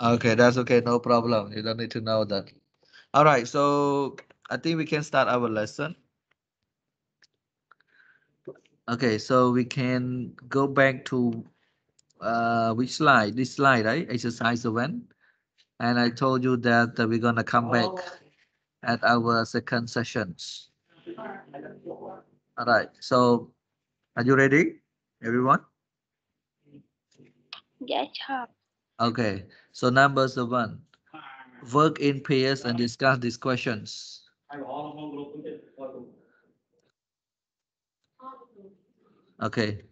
Okay, that's okay, no problem. You don't need to know that. All right, so I think we can start our lesson. Okay, so we can go back to uh, which slide? This slide, right? Exercise seven. And I told you that uh, we're gonna come back at our second sessions. All right, so are you ready, everyone? Dạ sure. Okay, so number seven, work in pairs and discuss these questions. Okay.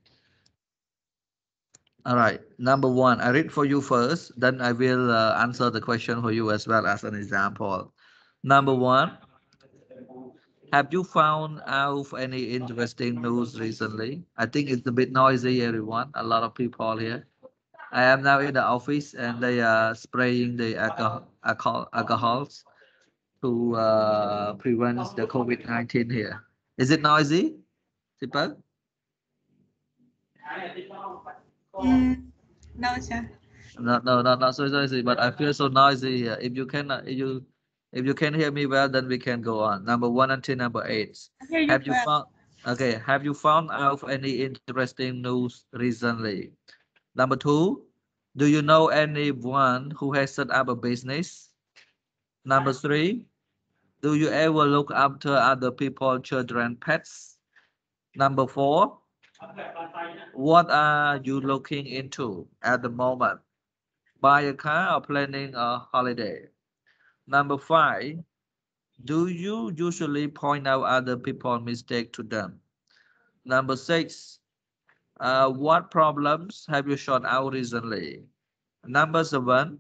All right, number one, I read for you first, then I will uh, answer the question for you as well as an example. Number one, have you found out any interesting news recently? I think it's a bit noisy, everyone. A lot of people here. I am now in the office and they are spraying the alcohol, alcohol alcohols to uh, prevent the COVID-19 here. Is it noisy, Sipa? Mm, no, sir. No, no, no, not so noisy, but I feel so noisy here. If you cannot, if you, if you can hear me well, then we can go on. Number one until number eight. You Have you well. found, okay, have you found out any interesting news recently? Number two, do you know anyone who has set up a business? Number three, do you ever look after other people, children, pets? Number four, what are you looking into at the moment? Buy a car or planning a holiday? Number five, do you usually point out other people's mistake to them? Number six, uh, what problems have you shot out recently? Number seven,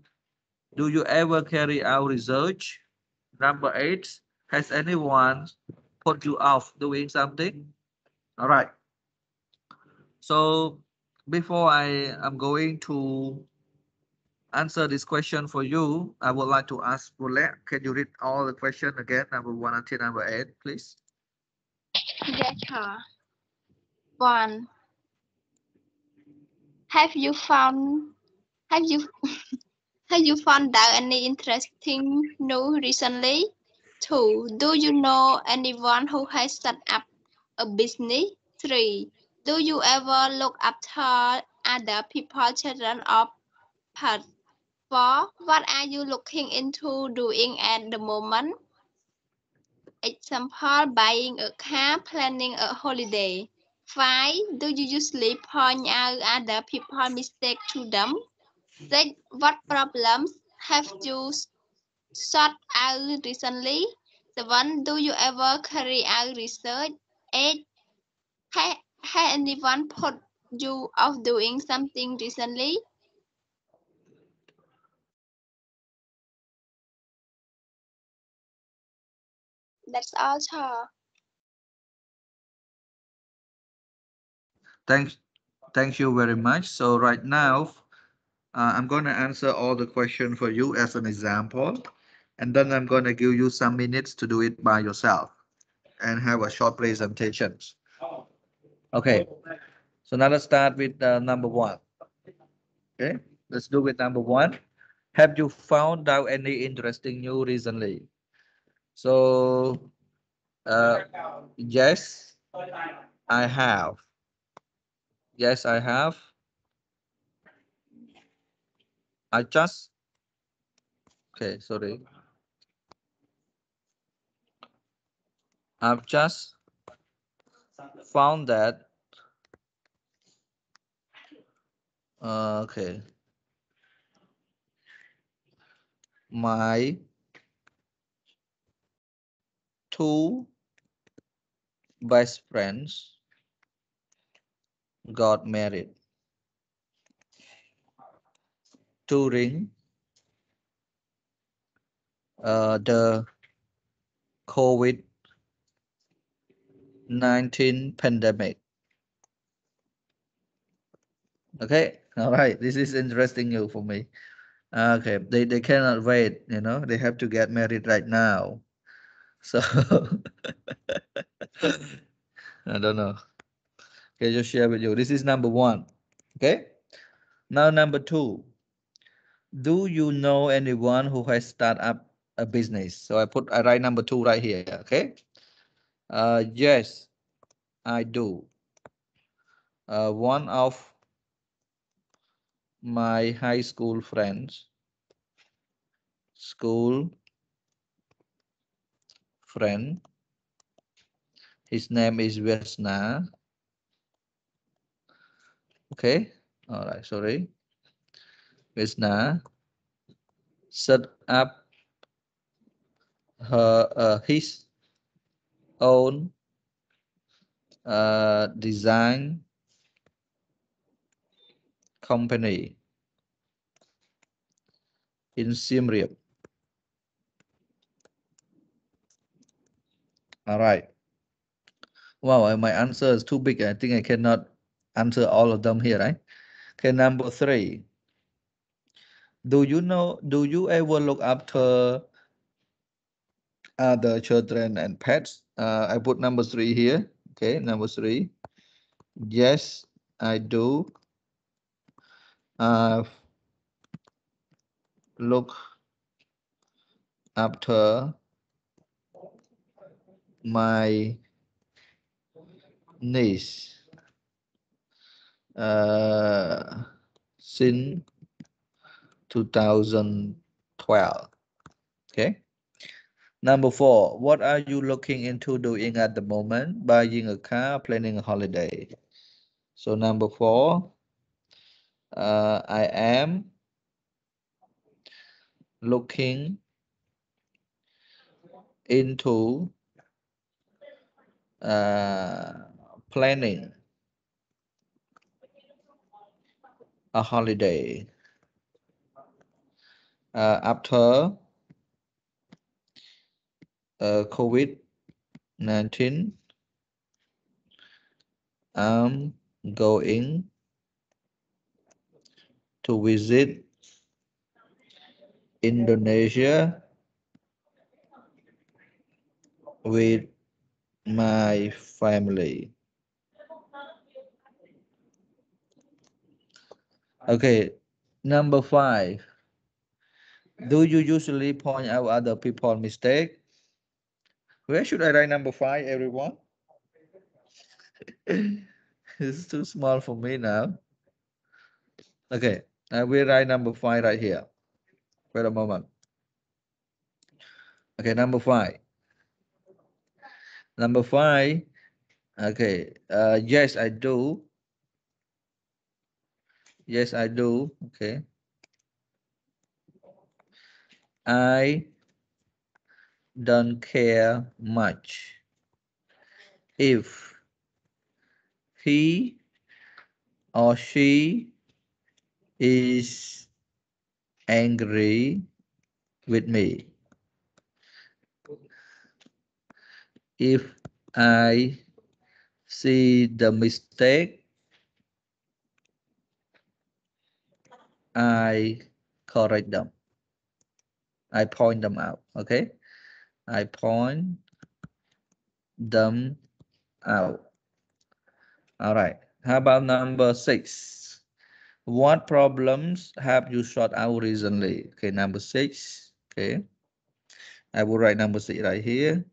do you ever carry out research? Number eight, has anyone put you off doing something? All right. So before I am going to answer this question for you, I would like to ask Roulette, can you read all the question again, number one until number eight, please? Dạ sure. One. Have you found have you have you found out any interesting news recently? Two. Do you know anyone who has set up a business? Three. Do you ever look after other people, children or pets? Four. What are you looking into doing at the moment? Example, buying a car, planning a holiday. Five, do you usually point out other people's mistake to them? Six, what problems have you sought out recently? Seven, do you ever carry out research? Eight, ha, has anyone put you off doing something recently? That's all, sir. Thanks, thank you very much. So right now, uh, I'm going to answer all the question for you as an example, and then I'm going to give you some minutes to do it by yourself and have a short presentation. Okay, so now let's start with uh, number one. Okay, let's do with number one. Have you found out any interesting news recently? So, uh, yes, I have. Yes, I have. I just, okay, sorry. I've just found that, uh, okay. My two best friends got married during uh, the COVID 19 pandemic. Okay, all right, this is interesting news for me. Okay, they, they cannot wait, you know, they have to get married right now. So I don't know. Okay, just share with you. This is number one. Okay. Now number two. Do you know anyone who has started up a business? So I put I write number two right here. Okay. Uh, yes, I do. Uh, one of my high school friends, school friend, his name is Vesna. Okay. All right. Sorry. Vesna set up her uh, his own uh, design company in Siem Reap. All right. Wow, my answer is too big. I think I cannot answer all of them here, right? Okay, number three. Do you know, do you ever look after other children and pets? Uh, I put number three here. Okay, number three. Yes, I do. Uh, look after my niece uh, since 2012. Okay. Number four, what are you looking into doing at the moment? Buying a car, planning a holiday. So number four, uh, I am looking into uh, planning a holiday uh, after uh, COVID-19. I'm going to visit Indonesia with my family. Okay, number five. Do you usually point out other people's mistake? Where should I write number five, everyone? it's too small for me now. Okay, I will write number five right here. Wait a moment. Okay, number five. Number five. Okay, uh, yes, I do. Yes, I do. Okay. I don't care much if he or she is angry with me. If I see the mistake, I correct them. I point them out. Okay. I point them out. All right. How about number six? What problems have you sorted out recently? Okay, number six. Okay. I will write number six right here.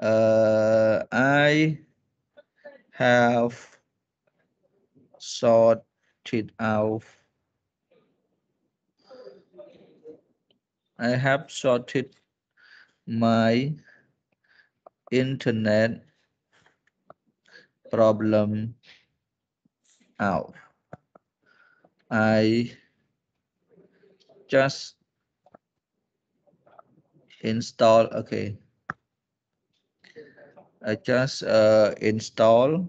Uh, I have sorted out. I have sorted my internet problem out. I just install okay I just uh, install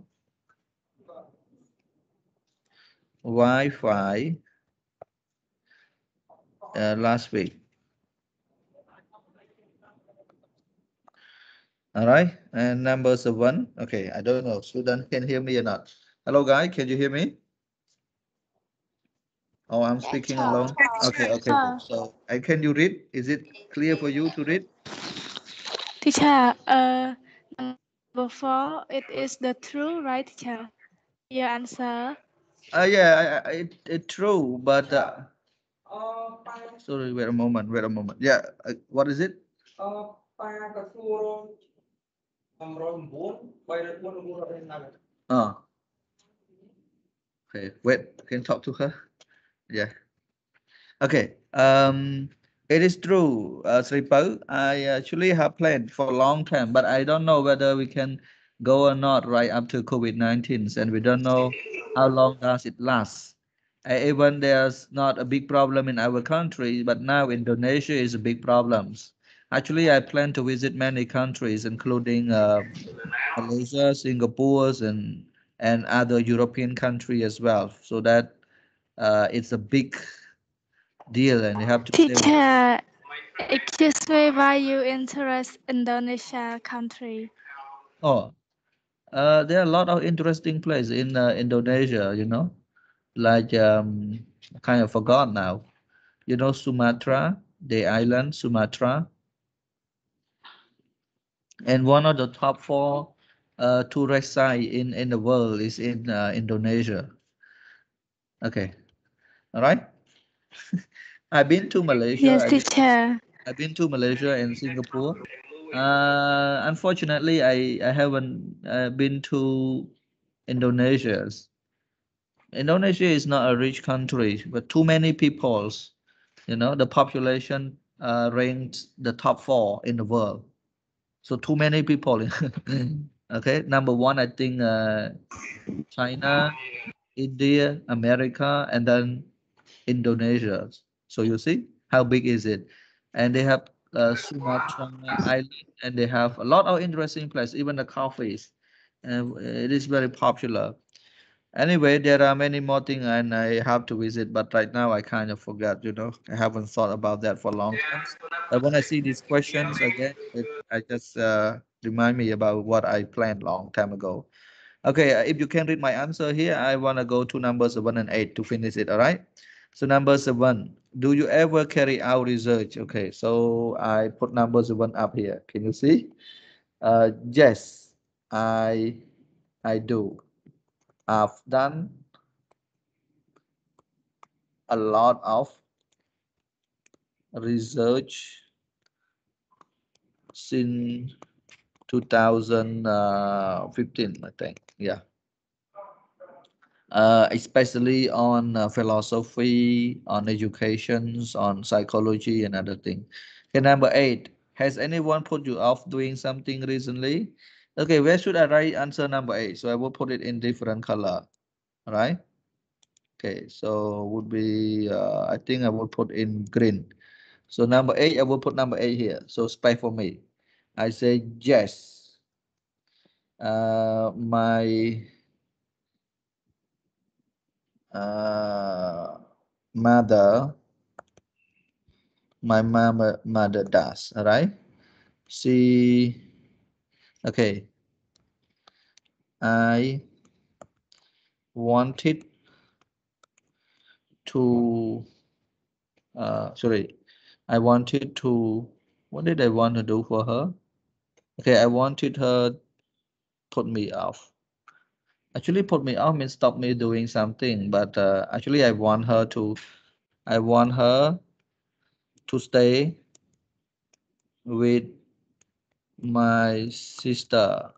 Wi-Fi uh, last week. All right, and number seven. Okay, I don't know. Student can hear me or not. Hello, guys. Can you hear me? Oh, I'm speaking alone. Okay, okay. So, I can you read? Is it clear for you to read? Teacher, uh, number four, it is the true, right, teacher? Your answer. Uh, yeah, I, I, it, it true, but uh, sorry, wait a moment, wait a moment. Yeah, uh, what is it? Oh. Okay, wait, can talk to her? Yeah. Okay, um, it is true, uh, Pao. I actually have planned for a long time, but I don't know whether we can go or not right to COVID-19, and we don't know how long does it last. Uh, even there's not a big problem in our country, but now Indonesia is a big problem. Actually, I plan to visit many countries, including uh, Malaysia, Singapore, and and other European country as well. So that uh, it's a big deal, and you have to. Teacher, excuse me, why you interest Indonesia country? Oh, uh, there are a lot of interesting places in uh, Indonesia. You know, like um, I kind of forgot now. You know, Sumatra, the island Sumatra, and one of the top four uh, tourist site in in the world is in uh, Indonesia. Okay, all right. I've been to Malaysia. Yes, I've been- teacher. I've been to Malaysia and Singapore. Uh, unfortunately, I, I haven't uh, been to Indonesia. Indonesia is not a rich country, but too many peoples. You know, the population uh, ranked the top four in the world. So too many people. okay, number one, I think uh, China, India, America, and then Indonesia. So you see, how big is it? and they have uh, Sumatra Island, and they have a lot of interesting places, even the coffees. And it is very popular. Anyway, there are many more things and I have to visit, but right now I kind of forgot, you know, I haven't thought about that for a long time. But when I see these questions again, it, I just uh, remind me about what I planned long time ago. Okay, uh, if you can read my answer here, I want to go to numbers one and eight to finish it, all right? So number seven, do you ever carry out research? Okay, so I put number seven up here. Can you see? Uh, yes, I I do. I've done a lot of research since 2015, I think. Yeah uh, especially on uh, philosophy, on educations, on psychology and other things. Okay, number eight, has anyone put you off doing something recently? Okay, where should I write answer number eight? So I will put it in different color, right? Okay, so would be, uh, I think I will put in green. So number eight, I will put number eight here. So spy for me. I say yes. Uh, my uh, mother, my mama, mother does, all right? She, okay. I wanted to, uh, sorry, I wanted to, what did I want to do for her? Okay, I wanted her put me off actually put me off means stop me doing something but uh, actually i want her to i want her to stay with my sister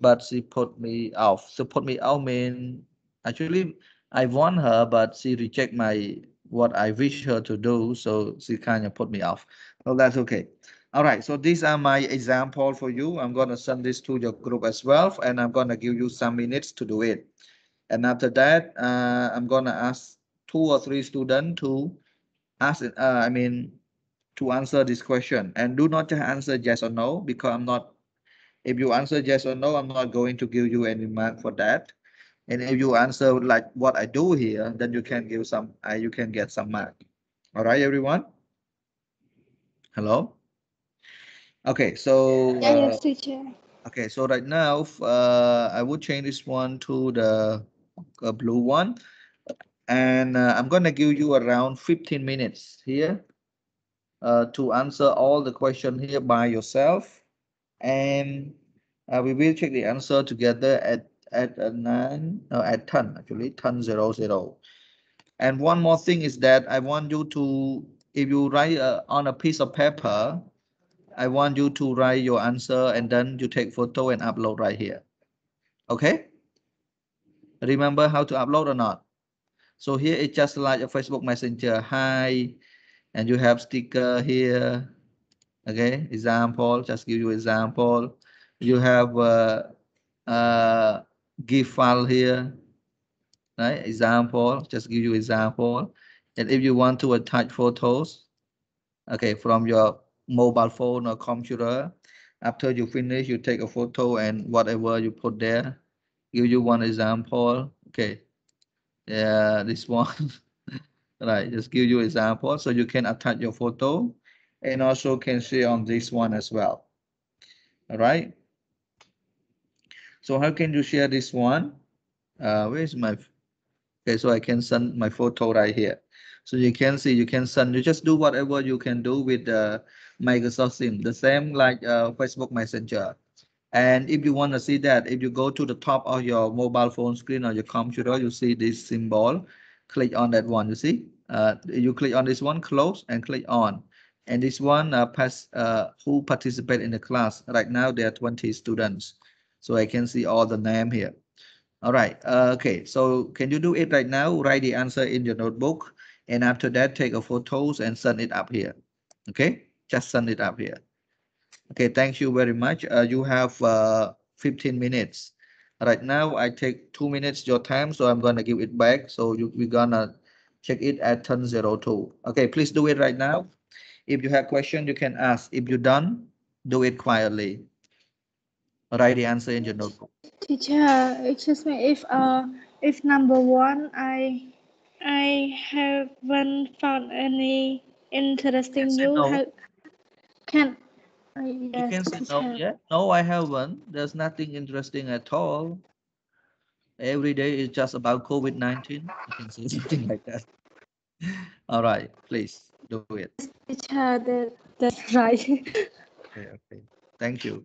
but she put me off so put me off mean actually i want her but she reject my what i wish her to do so she kind of put me off well that's okay all right, so these are my example for you. I'm going to send this to your group as well, and I'm going to give you some minutes to do it. And after that, uh, I'm going to ask two or three students to ask, uh, I mean, to answer this question. And do not just answer yes or no, because I'm not, if you answer yes or no, I'm not going to give you any mark for that. And if you answer like what I do here, then you can give some, uh, you can get some mark. All right, everyone? Hello? Okay, so Yeah, uh, yes, teacher. okay, so right now uh, I will change this one to the uh, blue one, and uh, I'm gonna give you around 15 minutes here uh, to answer all the question here by yourself, and uh, we will check the answer together at at uh, nine no, at 10 actually 10 zero zero. And one more thing is that I want you to, if you write uh, on a piece of paper, I want you to write your answer and then you take photo and upload right here. Okay? Remember how to upload or not? So here it's just like a Facebook Messenger. Hi, and you have sticker here. Okay, example. Just give you example. You have a, a GIF file here. Right, example. Just give you example. And if you want to attach photos, okay, from your mobile phone or computer, after you finish, you take a photo and whatever you put there. Give you one example. Okay, yeah, this one. Right, just give you example so you can attach your photo and also can share on this one as well. All right. So how can you share this one? Uh, where's my, okay, so I can send my photo right here. So you can see, you can send, you just do whatever you can do with the Microsoft Sim, the same like uh, Facebook Messenger. And if you want to see that, if you go to the top of your mobile phone screen or your computer, you see this symbol, click on that one, you see? Uh, you click on this one, close and click on. And this one uh, pass, uh, who participate in the class. Right now, there are 20 students. So I can see all the name here. All right, uh, okay, so can you do it right now? Write the answer in your notebook. And after that, take a photos and send it up here. Okay, just send it up here. Okay, thank you very much. Uh, you have uh, 15 minutes. Right now, I take two minutes your time, so I'm gonna give it back. So you, we're gonna check it at 10.02. Okay, please do it right now. If you have question, you can ask. If you're done, do it quietly. Write the answer in your notebook. Teacher, excuse me, if uh, if number one, I I haven't found any interesting say news. no. How, can uh, You can say no, yeah. No, I haven't. There's nothing interesting at all. Every day is just about COVID-19. You can say something like that. All right, please do it. Teacher, that that's right. Okay, okay. Thank you.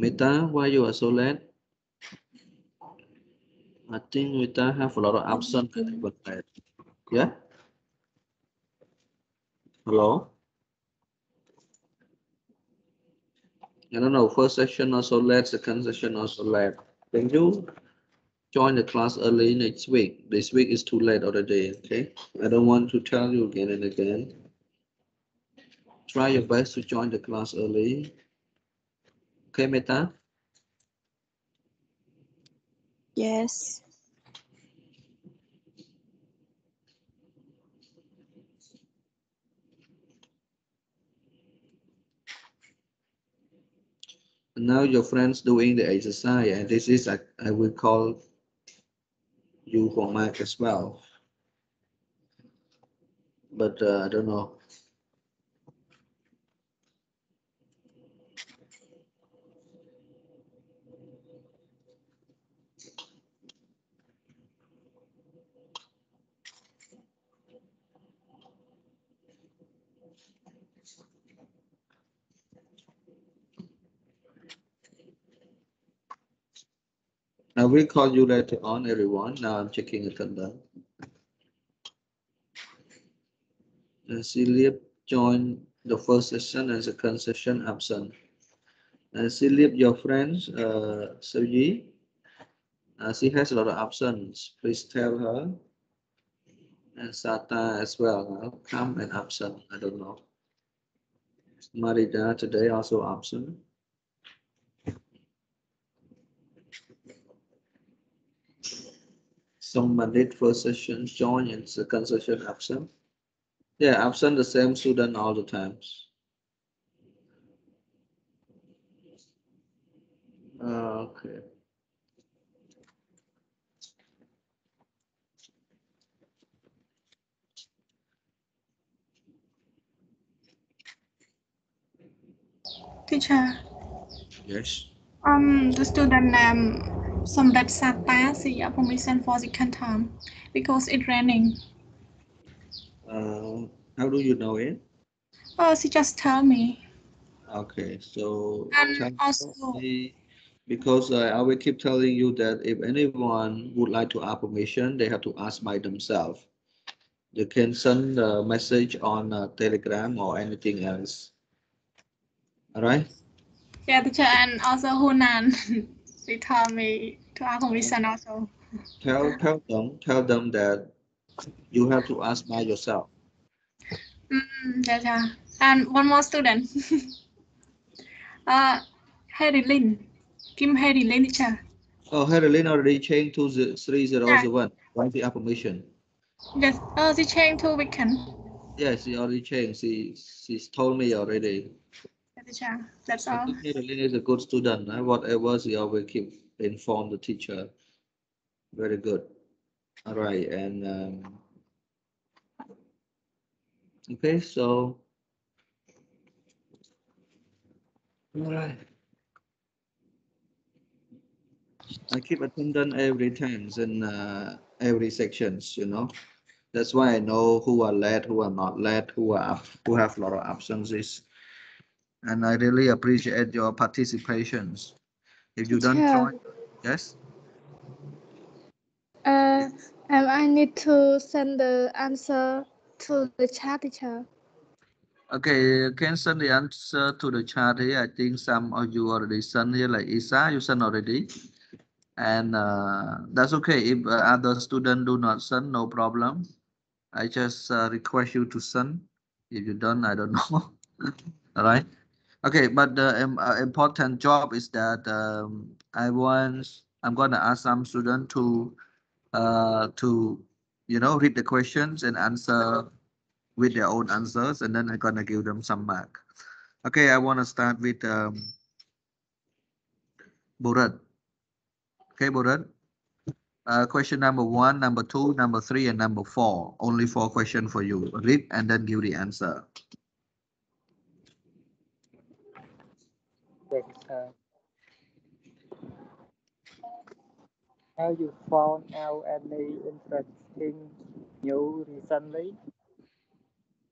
Meta, why you are so late? I think Meta have a lot of absent late. Yeah? Hello? I don't know, first session also late, second session also late. Can you join the class early next week? This week is too late already, okay? I don't want to tell you again and again. Try your best to join the class early. Okay, Meta? Yes. now your friends doing the exercise and this is I, I will call you for homework as well but uh, I don't know I will call you later on, everyone. Now I'm checking attendance. And Philip joined the first session and second session absent. And your friends, uh, Soji, uh, she has a lot of absence. Please tell her. And Sata as well. Uh, come and absent. I don't know. Marida today also absent. Someone did first session join and second session absent. Yeah, absent the same student all the times. Uh, Okay. Teacher, Yes. um, the student name Somdat Sata see a permission for second term because it raining. Uh, how do you know it? Oh, she just tell me. Okay, so And also- because uh, I will keep telling you that if anyone would like to ask permission, they have to ask by themselves. they can send a message on uh, Telegram or anything else. All right? Yeah, teacher, and also Hunan, she told me to ask permission also. Tell tell them tell them that you have to ask by yourself. Mm, yeah, yeah. And one more student. uh, Harry Lin, Kim Harry Lin, teacher. Oh, Harry already changed to the three zero zero one. Want the permission? Yes, oh, she changed to weekend. Yes, she already changed. She she's told me already. Teacher, that's all. Madeline is a good student. huh? Whatever she always keep inform the teacher. Very good. All right, and um, okay, so all right. I keep attendance every times in uh, every sections, you know. That's why I know who are late, who are not late, who are up, who have a lot of absences. And I really appreciate your participations. If you don't Teacher. join, yes, Uh, and I need to send the answer to the chat teacher. okay, you can send the answer to the chat here. I think some of you already sent here, like Isa, you sent already. And uh, that's okay. If uh, other student do not send, no problem. I just uh, request you to send. If you don't, I don't know. All right. Okay, but the uh, important job is that um, I want, I'm gonna ask some student to, uh, to, you know, read the questions and answer with their own answers, and then I'm gonna give them some mark. Okay, I wanna start with um, Burat. Okay, Burat. Uh, question number one, number two, number three, and number four. Only four questions for you. Read and then give the answer. Yes, uh, have you found out any interesting news recently?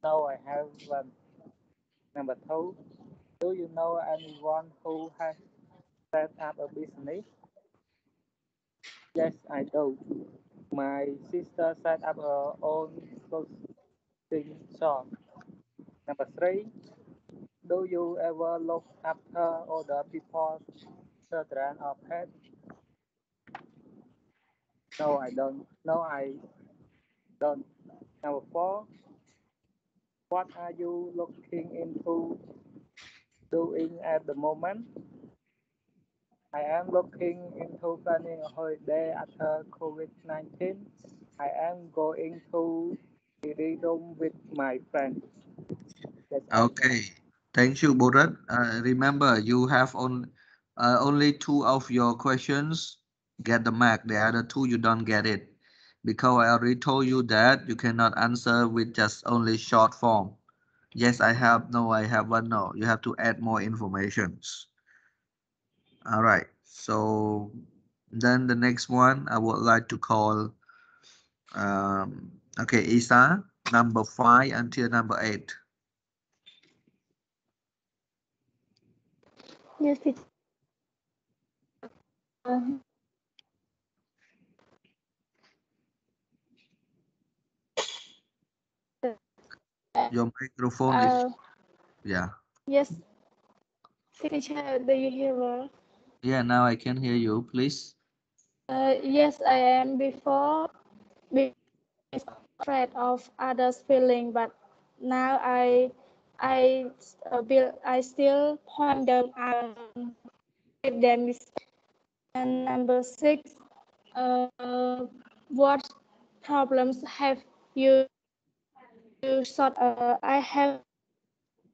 No, I have one. Number two, do you know anyone who has set up a business? Yes, I do. My sister set up her own clothing shop. Number three, do you ever look after other people's children or pets? No, I don't. No, I don't. Number four, what are you looking into doing at the moment? I am looking into planning a holiday after COVID-19. I am going to Irido with my friends. Okay, thank you, Borat. Uh, remember, you have on, uh, only two of your questions get the mark. The other two, you don't get it. Because I already told you that you cannot answer with just only short form. Yes, I have, no, I have, but no. You have to add more informations. All right, so then the next one I would like to call, um, okay, Isa, number five until number eight. Yes, teacher. Uh, Your microphone is, uh, yeah. yes, teacher, do you hear me? Yeah, now I can hear you, please. Uh, yes, I am before be afraid of others' feeling, but now I I uh, will I still point them out give them. And number six, uh, what problems have you sort? Uh, I have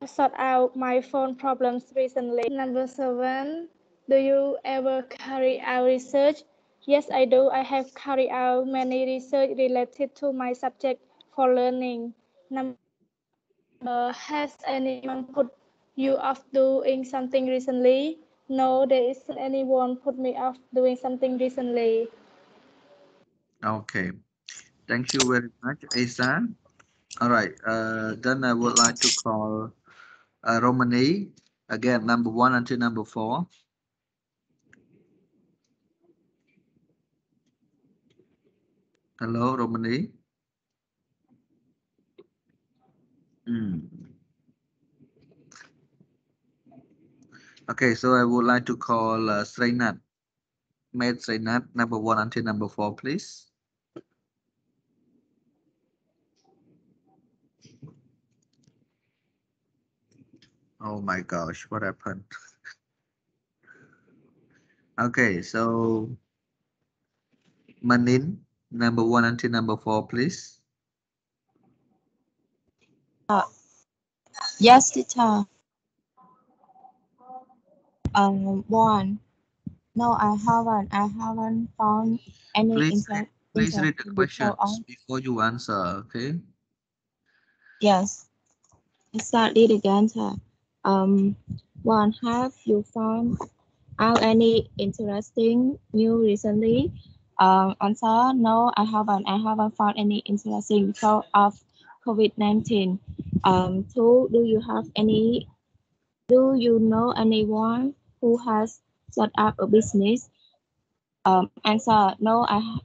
sort out my phone problems recently. Number seven, do you ever carry out research? Yes, I do. I have carried out many research related to my subject for learning. Number, uh, has anyone put you off doing something recently? No, there isn't anyone put me off doing something recently. Okay, thank you very much, Isa. All right, uh, then I would like to call uh, Romani again, number one until number four. Hello, Romani. Hmm. Okay, so I would like to call uh, Srinath. Mate Srinath, number one until number four, please. Oh my gosh, what happened? Okay, so Manin, number one until number four, please. Yes, teacher. Um, one. No, I haven't. I haven't found any Please, inter- please read the questions before you answer, okay? Yes. I start it again, sir. Um, one, have you found out any interesting new recently? Um, answer, no, I haven't. I haven't found any interesting because of COVID-19. Um, two, do you have any, do you know anyone who has set up a business? Um, answer, no, I,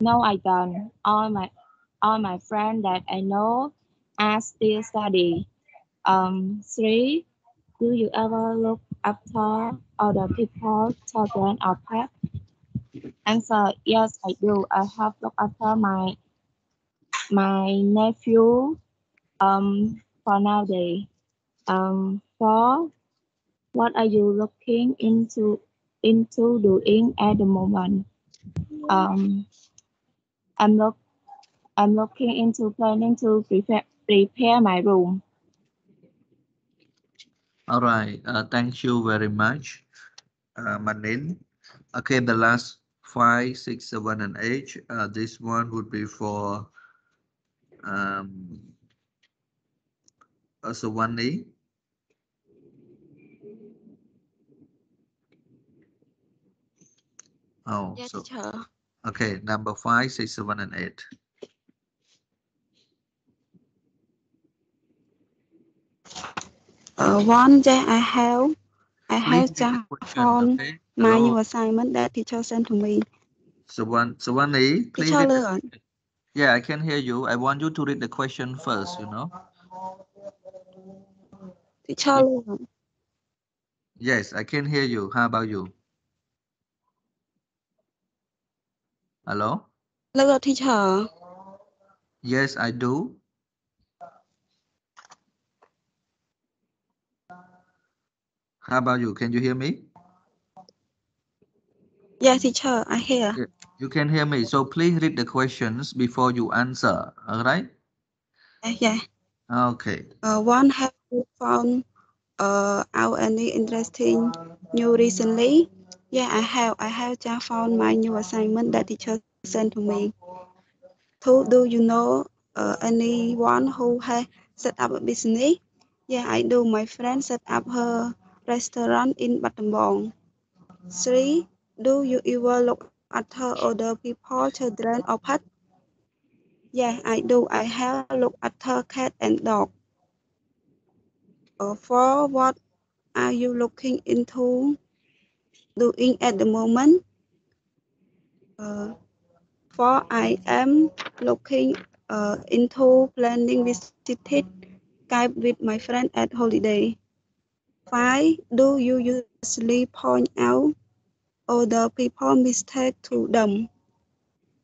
no, I don't. All my, all my friends that I know are still study. Um, three, do you ever look after other people, children or pets? Answer, yes, I do. I have looked after my my nephew um for nowadays. Um, four, what are you looking into into doing at the moment? Um, I'm look I'm looking into planning to prepare prepare my room. All right, uh, thank you very much, uh, Manin. Okay, the last five, six, seven, and eight. Uh, this one would be for um, uh, Sawani. Oh, Yes, so teacher. okay, number five, six, seven, and eight. Uh, one that I have, I have just found my new Hello? assignment that teacher sent to me. So one, so one the Leon, question. Yeah, I can hear you. I want you to read the question first, you know? teacher. Yes, I can hear you. How about you? Hello? Hello, teacher. Yes, I do. How about you? Can you hear me? Yes, teacher, I hear. Yeah, You can hear me. So please read the questions before you answer. All right? Yeah, yeah. Okay. Uh, one have you found uh, out any interesting new recently? Yeah, I have. I have just found my new assignment that teacher sent to me. Two, do you know uh, anyone who has set up a business? Yeah, I do. My friend set up her restaurant in Battambang. Three, do you ever look at her other people, children or pet? Yeah, I do. I have looked at her cat and dog. Uh, for what are you looking into doing at the moment? Uh, for I am looking uh, into planning visited Skype with my friend at holiday. Five, do you usually point out other people mistake to them?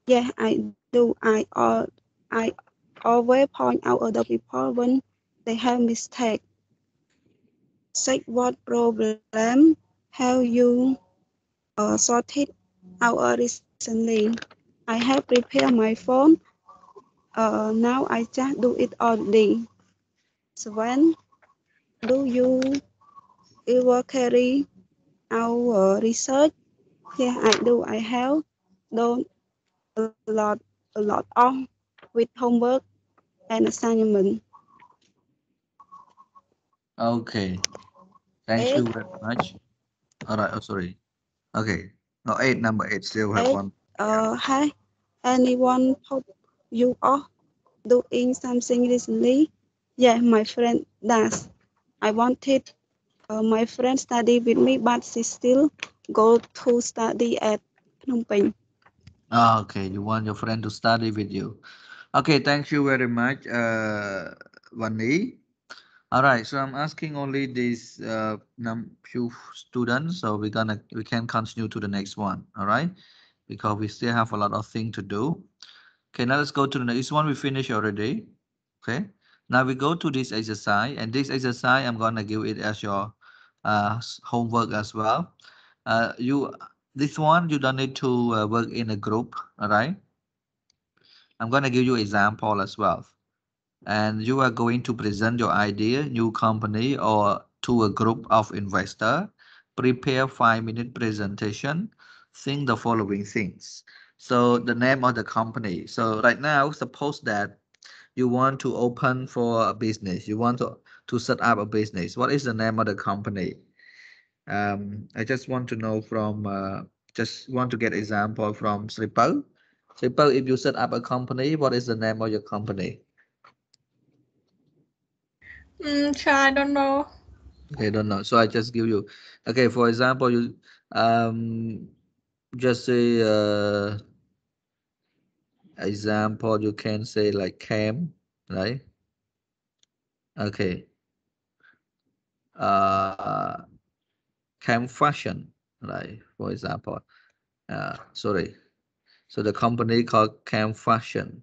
Yeah, I do. I I always point out other people when they have mistake. Six, what problem have you uh, sorted out recently? I have prepared my phone. Uh, now I just do it all day. When do you ever carry out uh, research? Yeah, I do. I have done a lot, a lot of with homework and assignment. Okay. Thank Eight. you very much. All right. Oh, sorry. Okay. No, eight, number eight, still have Eight. one. Uh, has anyone you off doing something recently? Yeah, my friend does. I wanted uh, my friend study with me, but she still go to study at Phnom Penh. Ah, okay. You want your friend to study with you. Okay. Thank you very much, uh, Vani. All right. So I'm asking only these uh, few students. So we're gonna we can continue to the next one. All right, because we still have a lot of things to do. Okay. Now let's go to the next one. We finished already. Okay. Now we go to this exercise, and this exercise I'm gonna give it as your uh, homework as well. Uh, you this one you don't need to uh, work in a group. All right. I'm gonna give you example as well and you are going to present your idea, new company, or to a group of investor. Prepare five minute presentation. Think the following things. So the name of the company. So right now, suppose that you want to open for a business. You want to, to set up a business. What is the name of the company? Um, I just want to know from, uh, just want to get example from Sripo. Sripo, if you set up a company, what is the name of your company? Mm, sure, I don't know. Okay, don't know. So I just give you. Okay, for example, you um just say uh example you can say like cam, right? Okay. Uh cam fashion, right? For example. Uh sorry. So the company called Cam Fashion.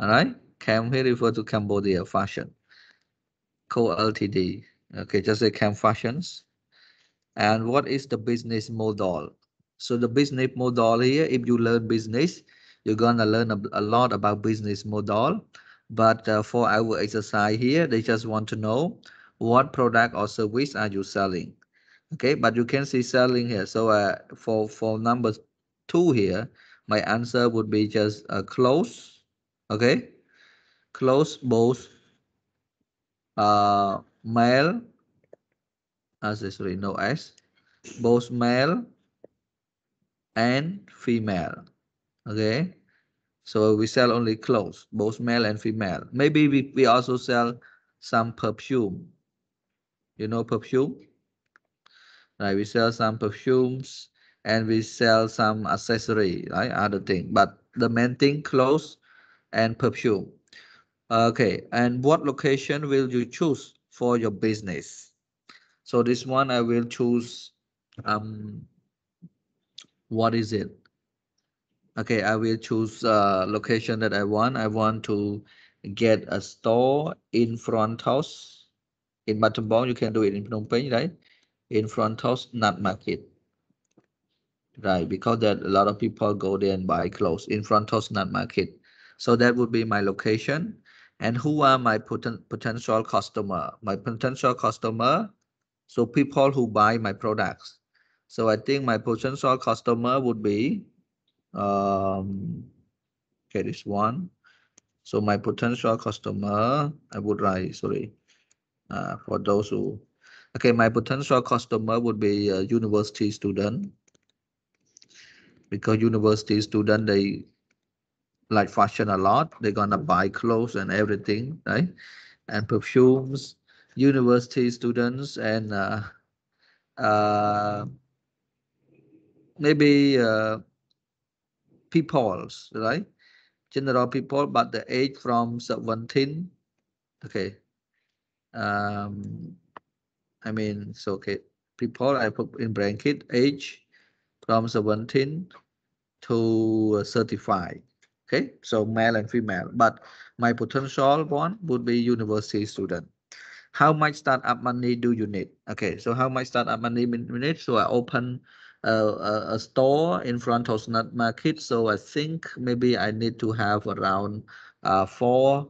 All right. Cam here refer to Cambodia Fashion. Co Ltd. Okay, just say Cam Fashions. And what is the business model? So the business model here, if you learn business, you're gonna learn a, a lot about business model. But uh, for our exercise here, they just want to know what product or service are you selling? Okay, but you can see selling here. So uh, for for number two here, my answer would be just uh, close. Okay, close both uh, male. Uh, sorry, no S both male and female okay so we sell only clothes both male and female maybe we, we also sell some perfume you know perfume right? We sell some perfumes and we sell some accessory, right? Other thing, but the main thing, clothes and perfume. Okay, and what location will you choose for your business? So this one I will choose, um, what is it? Okay, I will choose uh, location that I want. I want to get a store in front house. In Battambang, you can do it in Phnom Penh, right? In front house, not market. Right, because that a lot of people go there and buy clothes in front house, not market. So that would be my location. And who are my poten potential customer? My potential customer, so people who buy my products. So I think my potential customer would be um, okay, this one. So my potential customer, I would write, sorry, uh, for those who, okay, my potential customer would be a university student because university student, they like fashion a lot. They're gonna buy clothes and everything, right? And perfumes, university students and uh, uh, maybe uh, peoples, right? General people, but the age from 17. Okay. Um, I mean, so okay, people I put in bracket age from 17 to 35. Okay, so male and female, but my potential one would be university student. How much startup money do you need? Okay, so how much startup money we need? So I open a, a, store in front of Snap Market. So I think maybe I need to have around uh, four,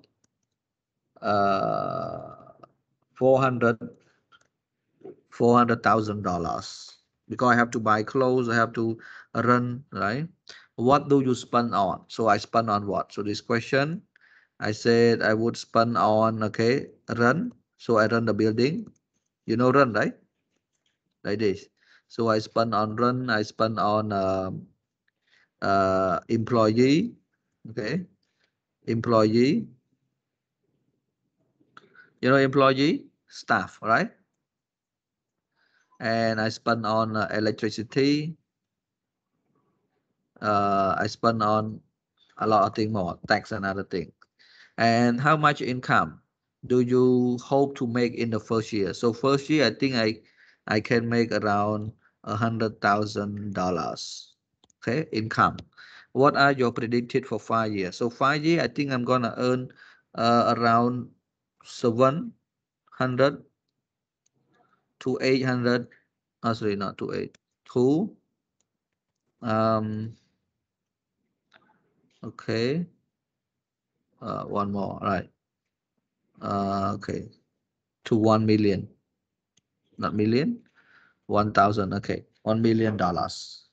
uh, 400, $400,000 because I have to buy clothes, I have to run, right? What do you spend on? So I spend on what? So this question, I said I would spend on, okay, run. So I run the building. You know run, right? Like this. So I spend on run, I spend on uh, uh, employee, okay, employee, you know, employee, staff, right? And I spend on uh, electricity. Uh, I spend on a lot of things more, tax and other things. And how much income do you hope to make in the first year? So first year, I think I I can make around a hundred thousand dollars okay income what are your predicted for five years so five years i think i'm gonna earn uh, around 700 to 800 oh, sorry not to 8 to um okay uh, one more right. Uh, okay to 1 million not million 1000 okay 1 million dollars.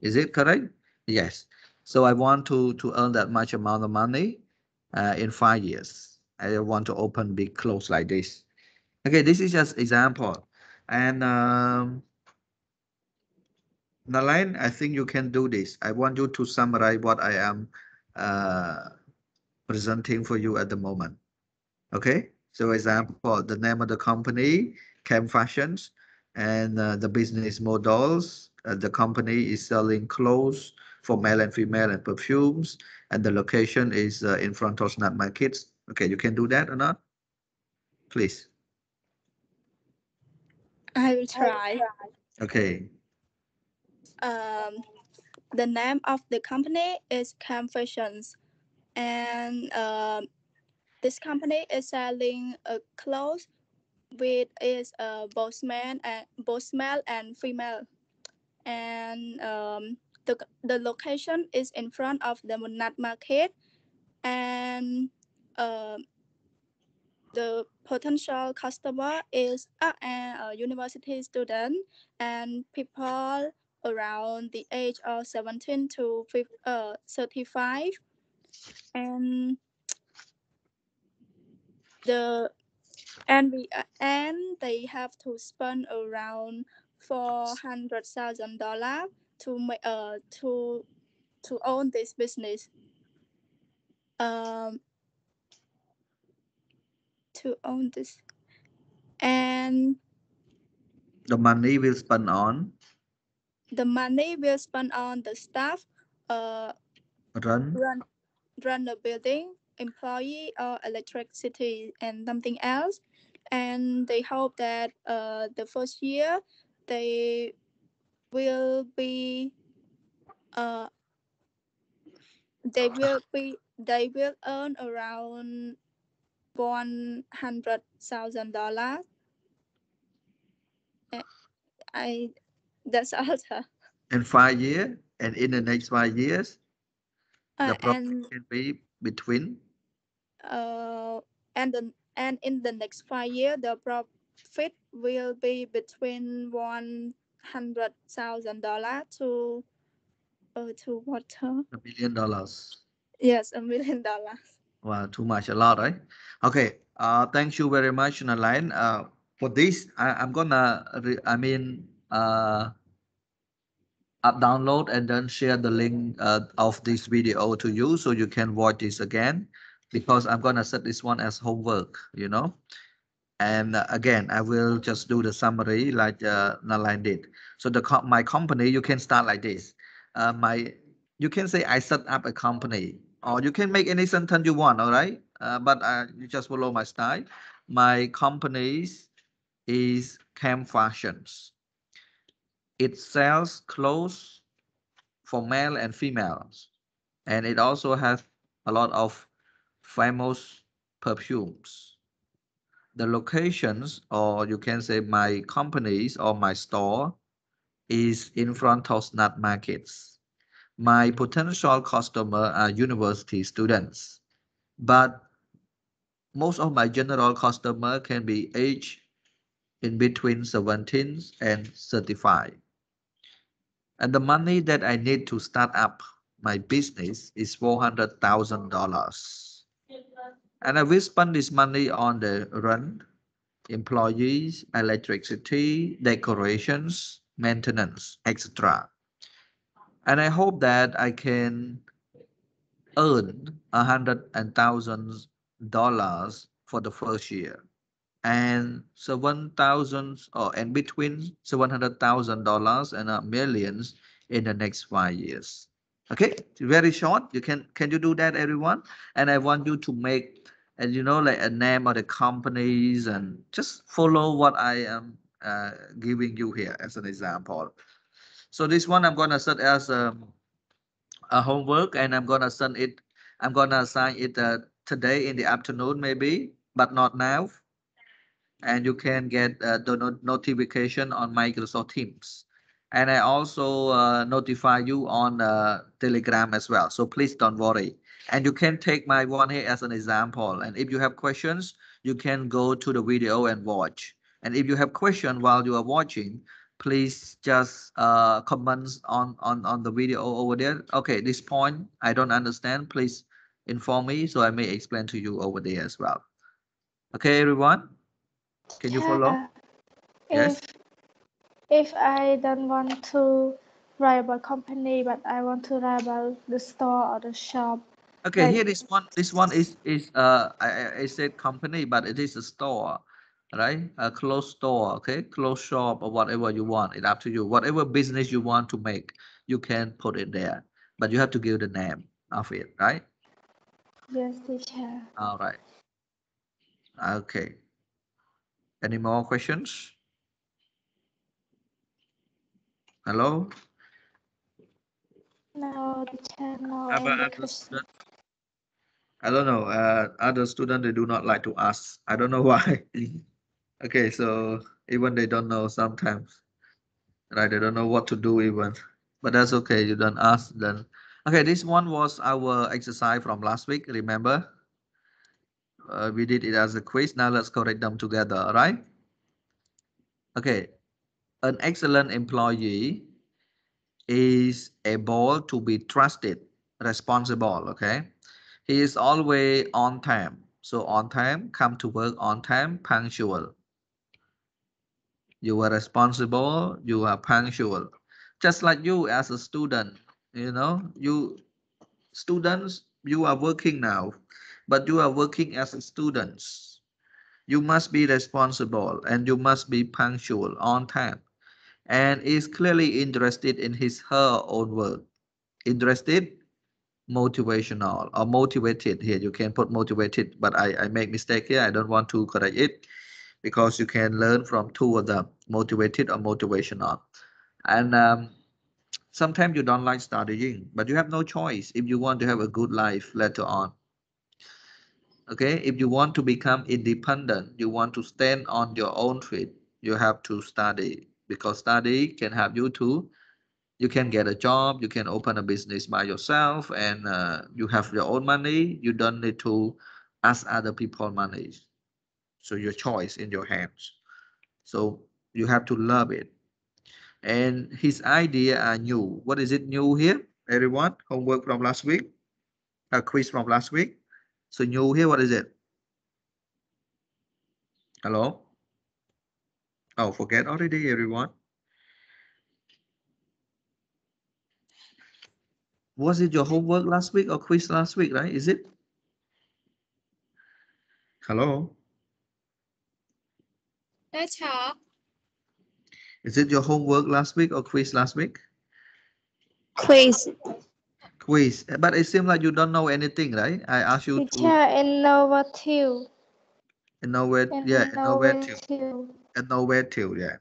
Is it correct? Yes. So i want to to earn that much amount of money uh, in five years i want to open big clothes like this okay this is just example and um Nalain, I think you can do this. I want you to summarize what I am uh, presenting for you at the moment. Okay, so example, the name of the company, Cam Fashions, and uh, the business models. Uh, the company is selling clothes for male and female and perfumes, and the location is uh, in front of Snap Markets. Okay, you can do that or not? Please. I will try. Okay. Um, the name of the company is Cam Fashions, and um, this company is selling uh, clothes with is uh, both men and both male and female, and um, the the location is in front of the Monat Market, and uh, the potential customer is a, a university student and people around the age of 17 to 50, uh, 35 and the and we uh, and they have to spend around four hundred thousand dollar to make uh to to own this business. Um to own this. And The money will spend on? the money will spend on the staff, uh, run? run, run the building, employee, or electricity, and something else. And they hope that uh, the first year they will be uh, they will be they will earn around one hundred thousand dollars. I that's all, sir. in five years, and in the next five years, Uh, the profit and can be between uh, and the, and in the next five years, the profit will be between one hundred thousand dollar to uh, to what? a million dollars. Yes, a million dollars. Wow, too much, a lot, right? Okay, uh, thank you very much, Naline. Uh, for this, I, I'm gonna, I mean, uh, up download and then share the link uh, of this video to you so you can watch this again because I'm gonna set this one as homework, you know. And uh, again, I will just do the summary like uh, Naline did. So the co- my company, you can start like this. Uh, my, you can say I set up a company or you can make any sentence you want, all right? Uh, but uh, you just follow my style. My company's is Cam Fashions. It sells clothes for male and females, and it also has a lot of famous perfumes. The locations, or you can say my companies or my store, is in front of Snap Markets my potential customer are university students, but most of my general customer can be age in between 17 and 35. And the money that I need to start up my business is $400,000. And I will spend this money on the rent, employees, electricity, decorations, maintenance, etc and I hope that I can earn a hundred and thousand dollars for the first year. And thousand or in between seven hundred thousand dollars and a millions in the next five years. Okay? Very short. You can can you do that everyone? And i want you to make and you know like a name of the companies and just follow what i am uh, giving you here as an example so this one I'm gonna set as a, a homework and I'm gonna send it, I'm gonna assign it uh, today in the afternoon maybe, but not now. And you can get uh, the not notification on Microsoft Teams. And I also uh, notify you on uh, Telegram as well. So please don't worry. And you can take my one here as an example. And if you have questions, you can go to the video and watch. And if you have question while you are watching, please just uh, comments on, on, on the video over there. Okay, this point I don't understand. Please inform me so I may explain to you over there as well. Okay, everyone? Can you follow? Yeah, Yes. If if I don't want to write about company, but I want to write about the store or the shop. Okay, Like- here this one, this one is, is uh, I, I- I said company, but it is a store, right? A closed store, okay? Closed shop or whatever you want, it's up to you. Whatever business you want to make, you can put it there, but you have to give the name of it, right? Yes, teacher. All right. Okay. Any more questions? Hello? No, teacher, no. How about any other question. student? I don't know. Uh, other students, they do not like to ask. I don't know why. Okay, so even they don't know sometimes, right? They don't know what to do even. But that's okay. You don't ask then. Okay, this one was our exercise from last week. Remember? Uh, we did it as a quiz. Now let's correct them together. All right. Okay. An excellent employee is able to be trusted, responsible. Okay. He is always on time. So on time, come to work on time, punctual. You are responsible, you are punctual. Just like you as a student, you know, you students, you are working now, but you are working as a students. You must be responsible and you must be punctual on time and is clearly interested in his her own work. Interested, motivational or motivated here. You can put motivated, but I, I make mistake here. I don't want to correct it because you can learn from two of them, motivated or motivational. And um, sometimes you don't like studying, but you have no choice if you want to have a good life later on. Okay, if you want to become independent, you want to stand on your own feet, you have to study because study can help you to you can get a job you can open a business by yourself and uh, you have your own money you don't need to ask other people money so your choice in your hands. So you have to love it. And his idea are new. What is it new here? Everyone homework from last week? A quiz from last week? So new here what is it? Hello? Oh forget already everyone. Was it your homework last week or quiz last week, right? Is it? Hello? Teacher, Is it your homework last week or quiz last week? Quiz. Quiz. But it seems like you don't know anything, right? I asked you Teacher, to innovative. innovate. Yeah, innovative. Innovative. Innovative, yeah.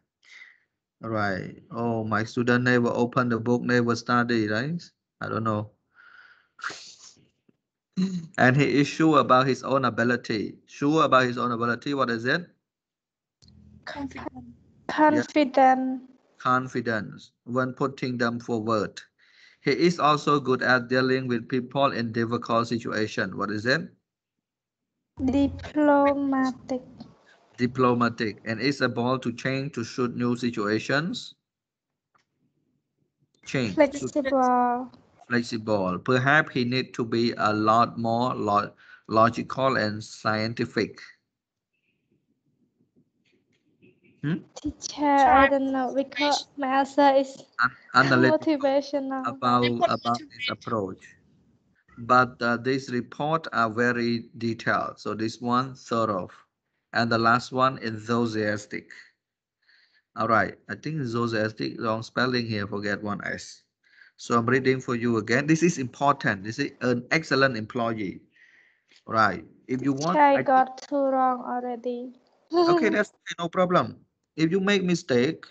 All right. Oh, my student never opened the book, never study, right? I don't know. and he is sure about his own ability. Sure about his own ability. What is it? Confident. Confident. confidence when putting them forward. He is also good at dealing with people in difficult situations. What is it? Diplomatic. Diplomatic and is able to change to suit new situations. Change. Flexible. Flexible. Perhaps he need to be a lot more lo logical and scientific. Teacher, I don't know because my answer is An- Analytical. motivational. about Report about to his read. approach. But uh, these reports are very detailed. So this one thorough, and the last one enthusiastic. All right, I think enthusiastic wrong spelling here. Forget one s. So I'm reading for you again. This is important. This is an excellent employee. Right. If you want, I I- got two wrong already. okay, that's okay, no problem. If you make mistake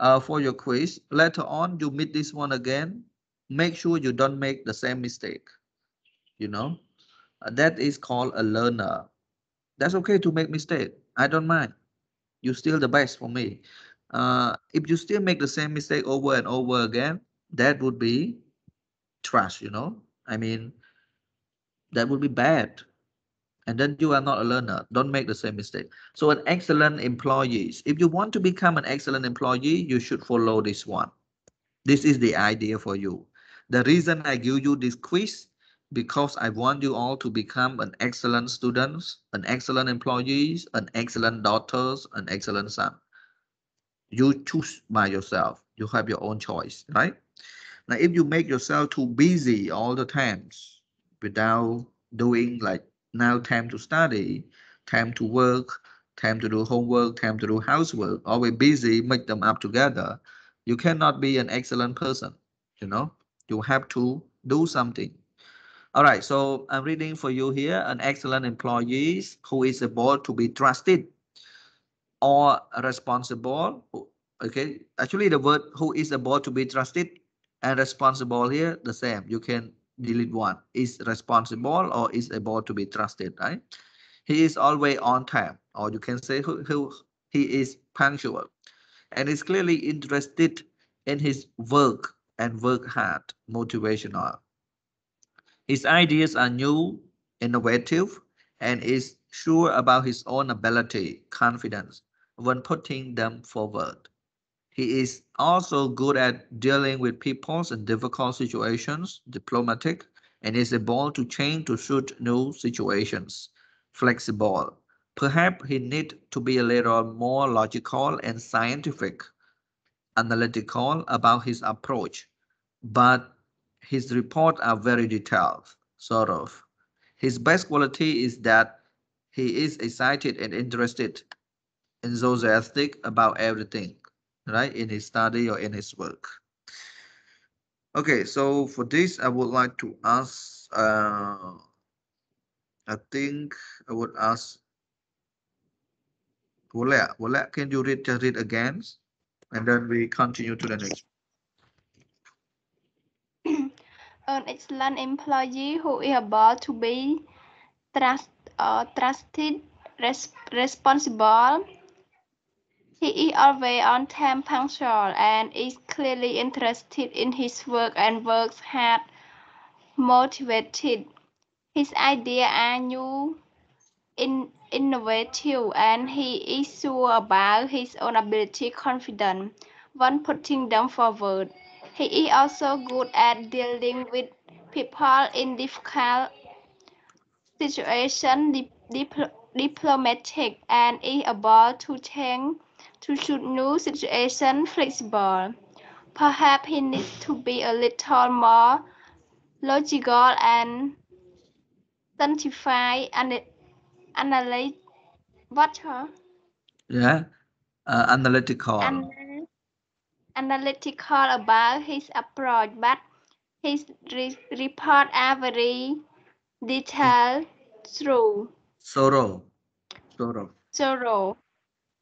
uh, for your quiz, later on you meet this one again, make sure you don't make the same mistake. You know, Uh, that is called a learner. That's okay to make mistake. I don't mind. You're still the best for me. Uh, if you still make the same mistake over and over again, that would be trash, you know? I mean, that would be bad and then you are not a learner. Don't make the same mistake. So an excellent employee, if you want to become an excellent employee, you should follow this one. This is the idea for you. The reason I give you this quiz, because I want you all to become an excellent students, an excellent employees, an excellent daughters, an excellent son. You choose by yourself. You have your own choice, right? Now, if you make yourself too busy all the times without doing like now time to study, time to work, time to do homework, time to do housework, always busy, make them up together. You cannot be an excellent person, you know, you have to do something. All right, so I'm reading for you here, an excellent employee who is able to be trusted or responsible. Okay, actually the word who is able to be trusted and responsible here, the same. You can delete one. Is responsible or is able to be trusted right? He is always on time or you can say who, who he is punctual and is clearly interested in his work and work hard motivational. His ideas are new innovative and is sure about his own ability confidence when putting them forward he is also good at dealing with people in difficult situations, diplomatic, and is able to change to suit new situations, flexible. Perhaps he need to be a little more logical and scientific, analytical about his approach, but his reports are very detailed, sort of. His best quality is that he is excited and interested, enthusiastic about everything, right? In his study or in his work. Okay, so for this, I would like to ask, uh, I think I would ask, Wole, Wole, can you read, just read again? And then we continue to the next. An excellent employee who is about to be trust, uh, trusted, res responsible. He is always on time punctual and is clearly interested in his work and works hard, motivated. His ideas are new, in, innovative, and he is sure about his own ability, confident when putting them forward. He is also good at dealing with people in difficult situations, dip, dipl- diplomatic, and is able to think to suit new situations flexible. Perhaps he needs to be a little more logical and scientific and analyze what huh? Yeah, uh, analytical. Ana- analytical about his approach, but his re- report are very detailed, true, Sorrow. Sorrow. thorough.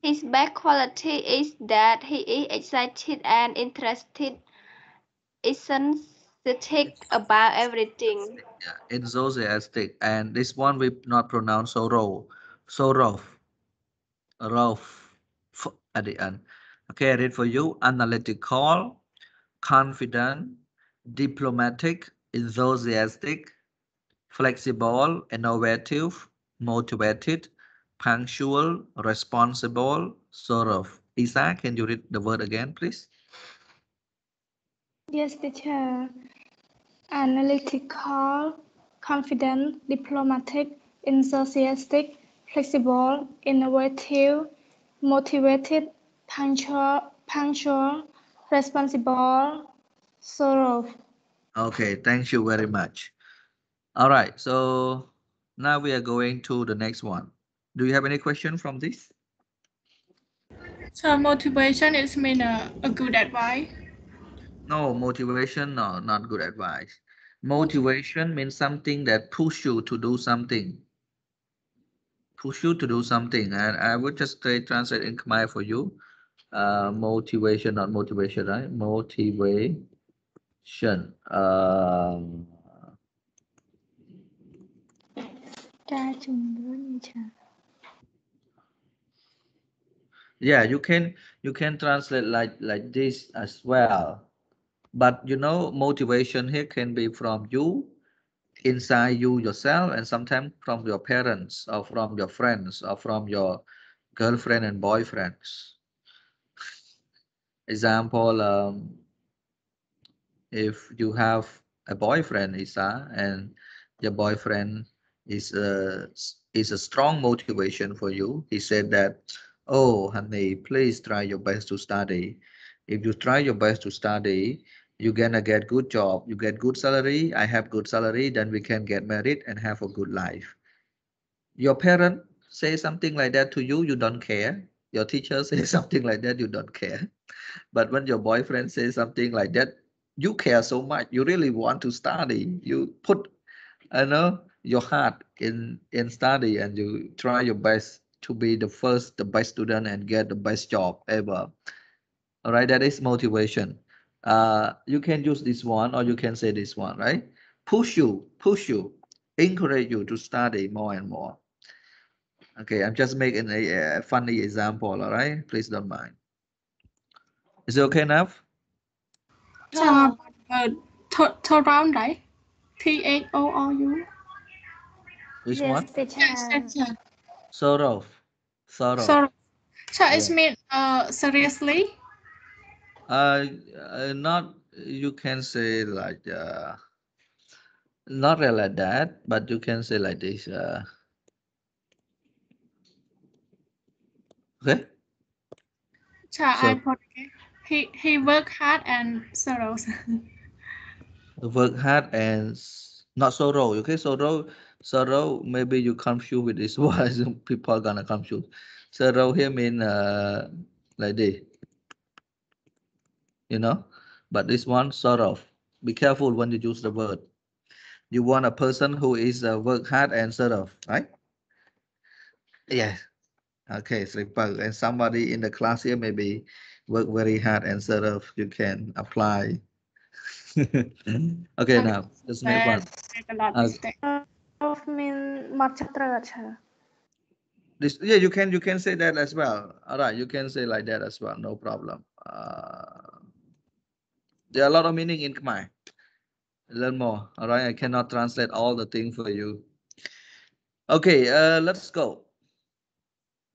His best quality is that he is excited and interested, enthusiastic about everything. Yeah, enthusiastic. And this one we not pronounce so sorrow. So Rough. Rough at the end. Okay, I read for you. Analytical, confident, diplomatic, enthusiastic, flexible, innovative, motivated, punctual, responsible, sort of. Isa, can you read the word again, please? Yes, teacher. Analytical, confident, diplomatic, enthusiastic, flexible, innovative, motivated, punctual, punctual, responsible, thorough. Okay, thank you very much. All right, so now we are going to the next one. Do you have any question from this? So motivation is mean a, a good advice. No, motivation, no, not good advice. Motivation means something that push you to do something. Push you to do something. And I would just say translate in Khmer for you. Uh, motivation, not motivation, right? Motivation. Uh, Cha yeah you can you can translate like like this as well. But you know motivation here can be from you inside you yourself and sometimes from your parents or from your friends or from your girlfriend and boyfriends. Example um, if you have a boyfriend isa and your boyfriend is a is a strong motivation for you he said that Oh, honey, please try your best to study. If you try your best to study, you're gonna get good job, you get good salary, I have good salary, then we can get married and have a good life. Your parent say something like that to you, you don't care. Your teacher say something like that, you don't care. But when your boyfriend says something like that, you care so much. You really want to study. You put, I know, your heart in in study, and you try your best to be the first, the best student and get the best job ever. All right, that is motivation. Uh, you can use this one or you can say this one, right? Push you, push you, encourage you to study more and more. Okay, I'm just making a, a funny example, all right? Please don't mind. Is it okay enough? So uh, to, to round right? T H O R U. Which yes, one? teacher. Yes, yes, yes. Sorrow. Sorrow. So, Yeah. mean uh seriously. Uh, uh, not you can say like uh, not really like that, but you can say like this. Uh, okay. So I So- put he he work hard and sorrows. Work hard and not sorrow. Okay, sorrow. Sorrow, maybe you confuse with this word. People are gonna confuse. Sorrow here mean uh, like this. You know, but this one sorrow. Be careful when you use the word. You want a person who is uh, work hard and sorrow, right? Yes. Okay, sleeper. And somebody in the class here maybe work very hard and sort of you can apply. okay, now let's make one. Make Uh, of mean Marchatragacha. This, yeah, you can you can say that as well. All right, you can say like that as well. No problem. Uh, there are a lot of meaning in Khmer. Learn more. All right, I cannot translate all the thing for you. Okay, uh, let's go.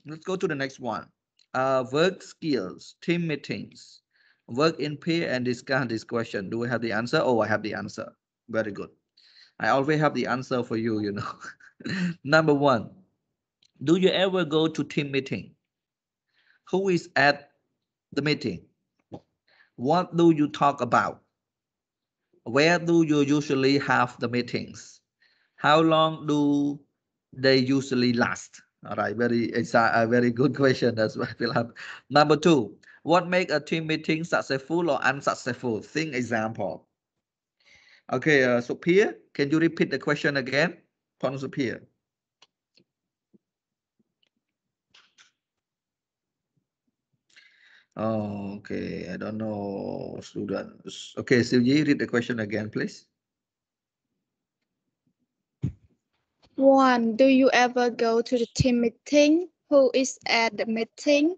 Let's go to the next one. Uh, work skills, team meetings, work in pair and discuss this question. Do we have the answer? Oh, I have the answer. Very good. I always have the answer for you, you know. Number one, do you ever go to team meeting? Who is at the meeting? What do you talk about? Where do you usually have the meetings? How long do they usually last? All right, very it's a, a very good question. What we'll. Number two, what make a team meeting successful or unsuccessful? Think example. Okay, uh, Sophia, can you repeat the question again? Pon Sophia. Oh, okay. I don't know students. Okay, Silji, read the question again, please. One, do you ever go to the team meeting? Who is at the meeting?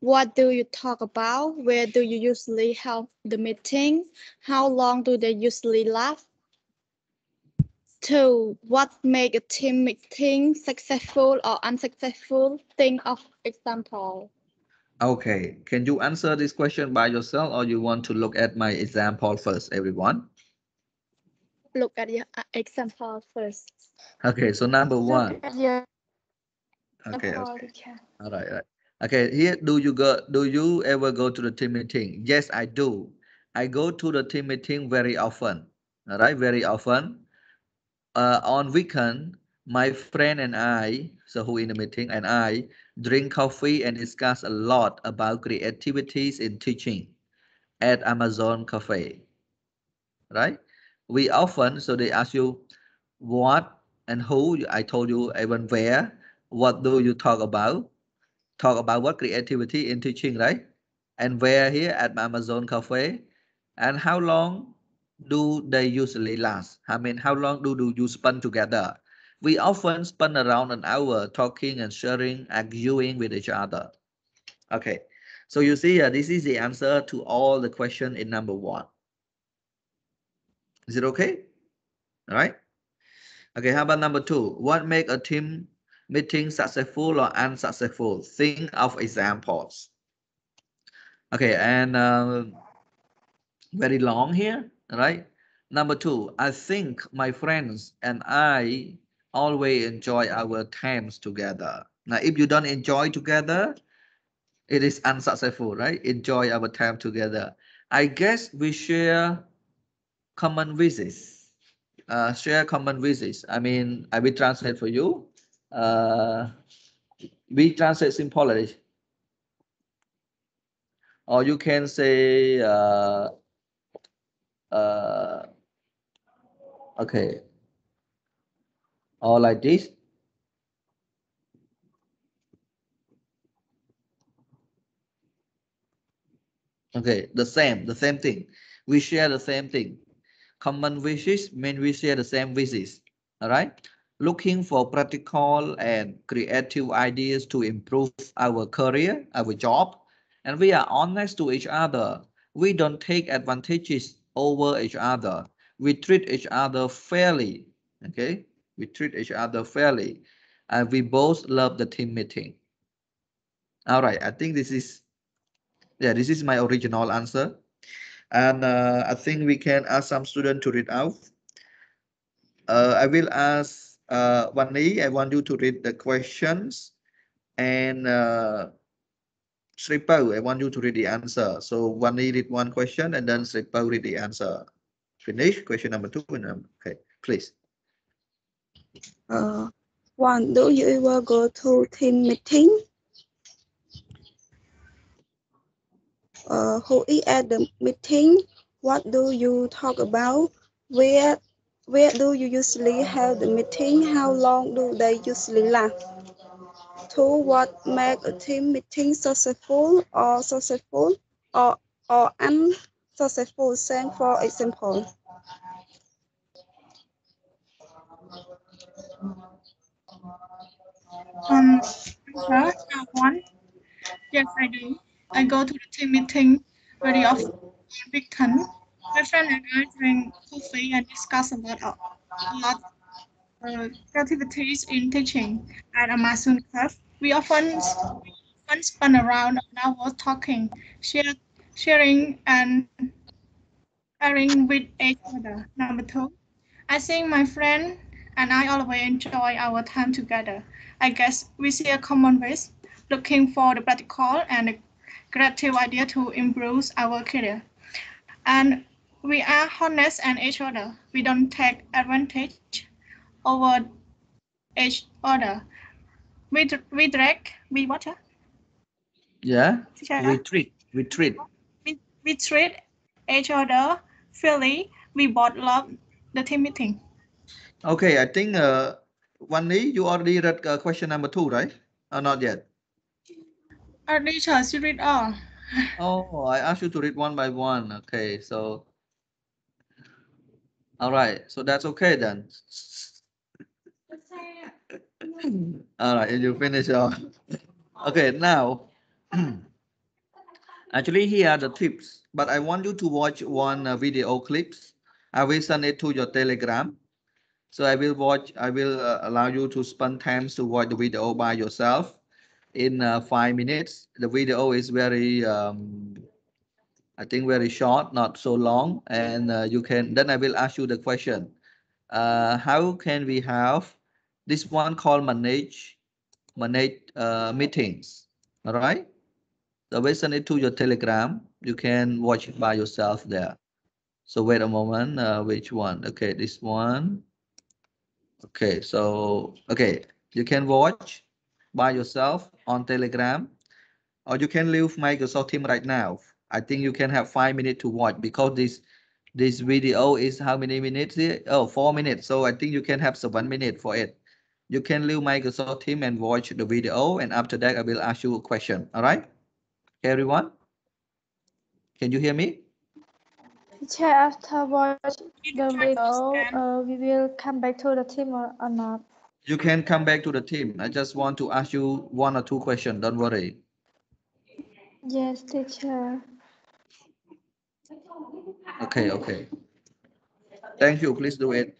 What do you talk about? Where do you usually have the meeting? How long do they usually last? Two, what make a team meeting successful or unsuccessful? Think of example. Okay, can you answer this question by yourself or you want to look at my example first, everyone? Look at your uh, example first. Okay, so number one. Yeah. Okay, Nepal okay. teacher. All right, all right. Okay, here, do you go, do you ever go to the team meeting? Yes, I do. I go to the team meeting very often. All right, very often. Uh, on weekend, my friend and I, so who in the meeting, and I drink coffee and discuss a lot about creativities in teaching at Amazon Cafe. Right? We often, so they ask you what and who, I told you even where, what do you talk about? Talk about what creativity in teaching, right? And where here at Amazon Cafe, and how long do they usually last? I mean, how long do, do you spend together? We often spend around an hour talking and sharing, arguing with each other. Okay, so you see, uh, this is the answer to all the question in number one. Is it okay? All right. Okay, how about number two? What make a team meeting successful or unsuccessful? Think of examples. Okay, and uh, very long here, right? Number two, I think my friends and I always enjoy our times together. Now, if you don't enjoy together, it is unsuccessful, right? Enjoy our time together. I guess we share common visits. Uh, share common visits. I mean, I will translate for you. Uh, we translate simply. Or you can say, uh, uh, okay, or like this. Okay, the same, the same thing. We share the same thing. Common wishes mean we share the same wishes. All right. Looking for practical and creative ideas to improve our career, our job, and we are honest to each other. We don't take advantages over each other. We treat each other fairly. Okay, we treat each other fairly, and we both love the team meeting. All right, I think this is, yeah, this is my original answer, and uh, I think we can ask some student to read out. Uh, I will ask uh, Wani, I want you to read the questions, and uh, Sripo, I want you to read the answer. So Wani read one question, and then Sripo read the answer. Finish question number two, and um, okay, please. Uh, one, do you ever go to team meeting? Uh, who is at the meeting? What do you talk about? Where where do you usually have the meeting? How long do they usually last? Two, what make a team meeting successful or successful or or unsuccessful? Same for example. Um, uh, one. Yes, I do. I go to the team meeting very often on weekend. My friend and I drink coffee and discuss a lot uh, activities in teaching at Amazon Club. We often, often spend around an hour talking, share, sharing, and sharing with each other. Number two, I think my friend and I always enjoy our time together. I guess we see a common ways, looking for the practical and creative idea to improve our career. And we are honest and each other. We don't take advantage over each other. We, we drink, we water, Yeah. teacher, Retreat. Retreat. we, we treat each other fairly. We both love the team meeting. Okay, I think uh, Wanni, you already read uh, question number two, right? Or not yet? Our teacher, she read all. Oh, I asked you to read one by one. Okay, so. All right, so that's okay then. All right, you finish off. Okay, now. Actually, here are the tips, but I want you to watch one uh, video clips. I will send it to your Telegram. So I will watch, I will uh, allow you to spend time to watch the video by yourself in uh, five minutes. The video is very, um, I think very short, not so long. And uh, you can, then I will ask you the question. Uh, how can we have this one called manage, manage uh, meetings? All right. So we send it to your telegram. You can watch it by yourself there. So wait a moment, uh, which one? Okay, this one. Okay, so, okay, you can watch by yourself on Telegram, or you can leave Microsoft Team right now. I think you can have five minutes to watch because this this video is how many minutes? here? Oh, four minutes. So I think you can have seven minutes for it. You can leave Microsoft Team and watch the video, and after that, I will ask you a question. All right, everyone? Can you hear me? Teacher, after watch the you try to video, uh, we will come back to the team or, or not. You can come back to the team. I just want to ask you one or two questions. Don't worry. Yes, teacher. Okay, okay. Thank you. Please do it.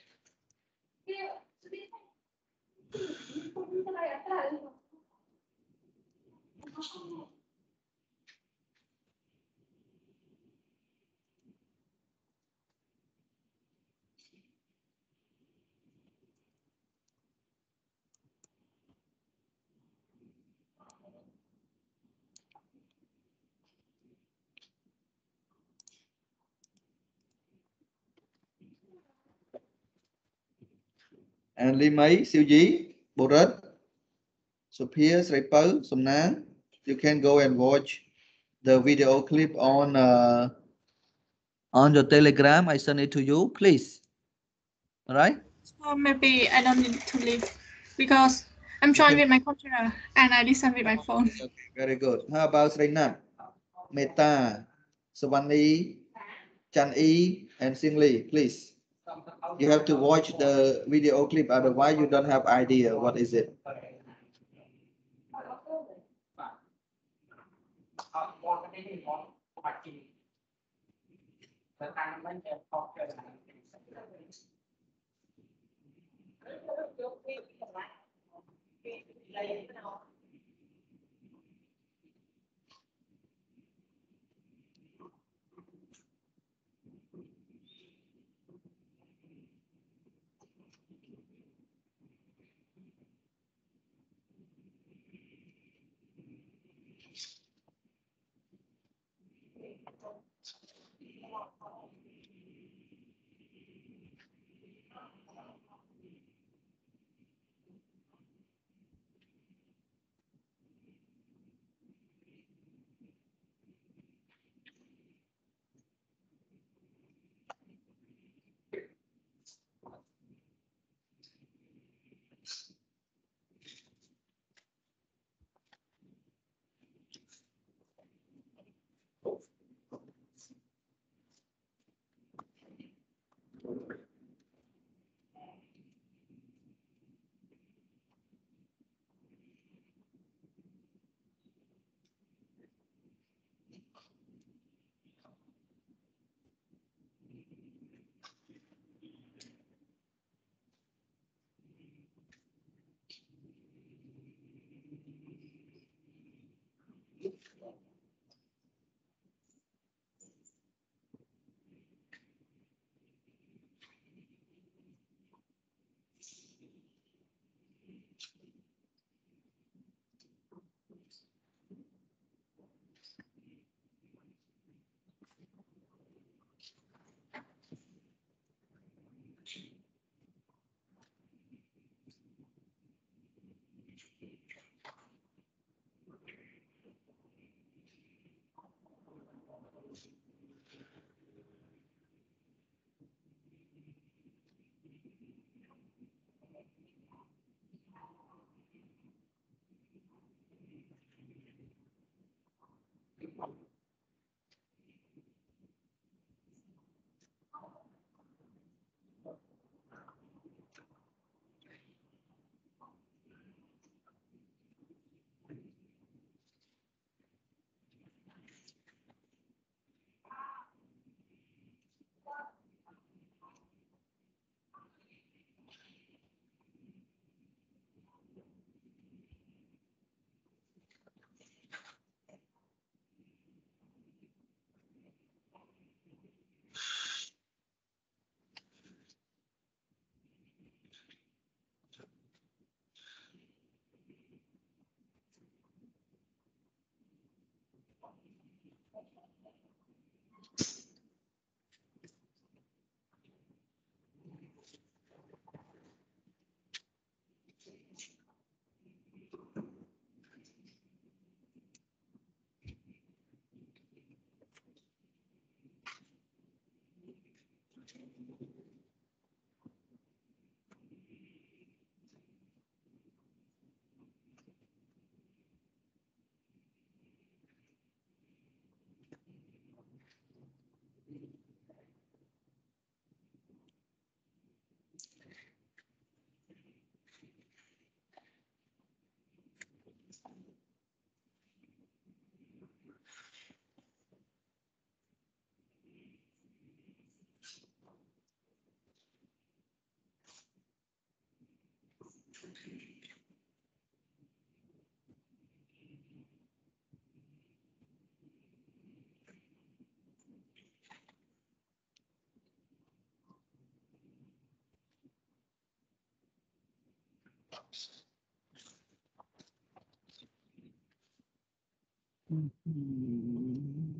And Ly Mấy, Siêu Dí, Bồ Rết, Sophia, Sài Pấu, You can go and watch the video clip on uh, on your Telegram. I send it to you, please. All right. So maybe I don't need to leave because I'm trying with my computer and I listen with my phone. Okay, very good. How about Srinath, Meta, Savani, Chan E, and Sing Lee, please? you have to watch the video clip otherwise you don't have idea what is it. Mm-hmm.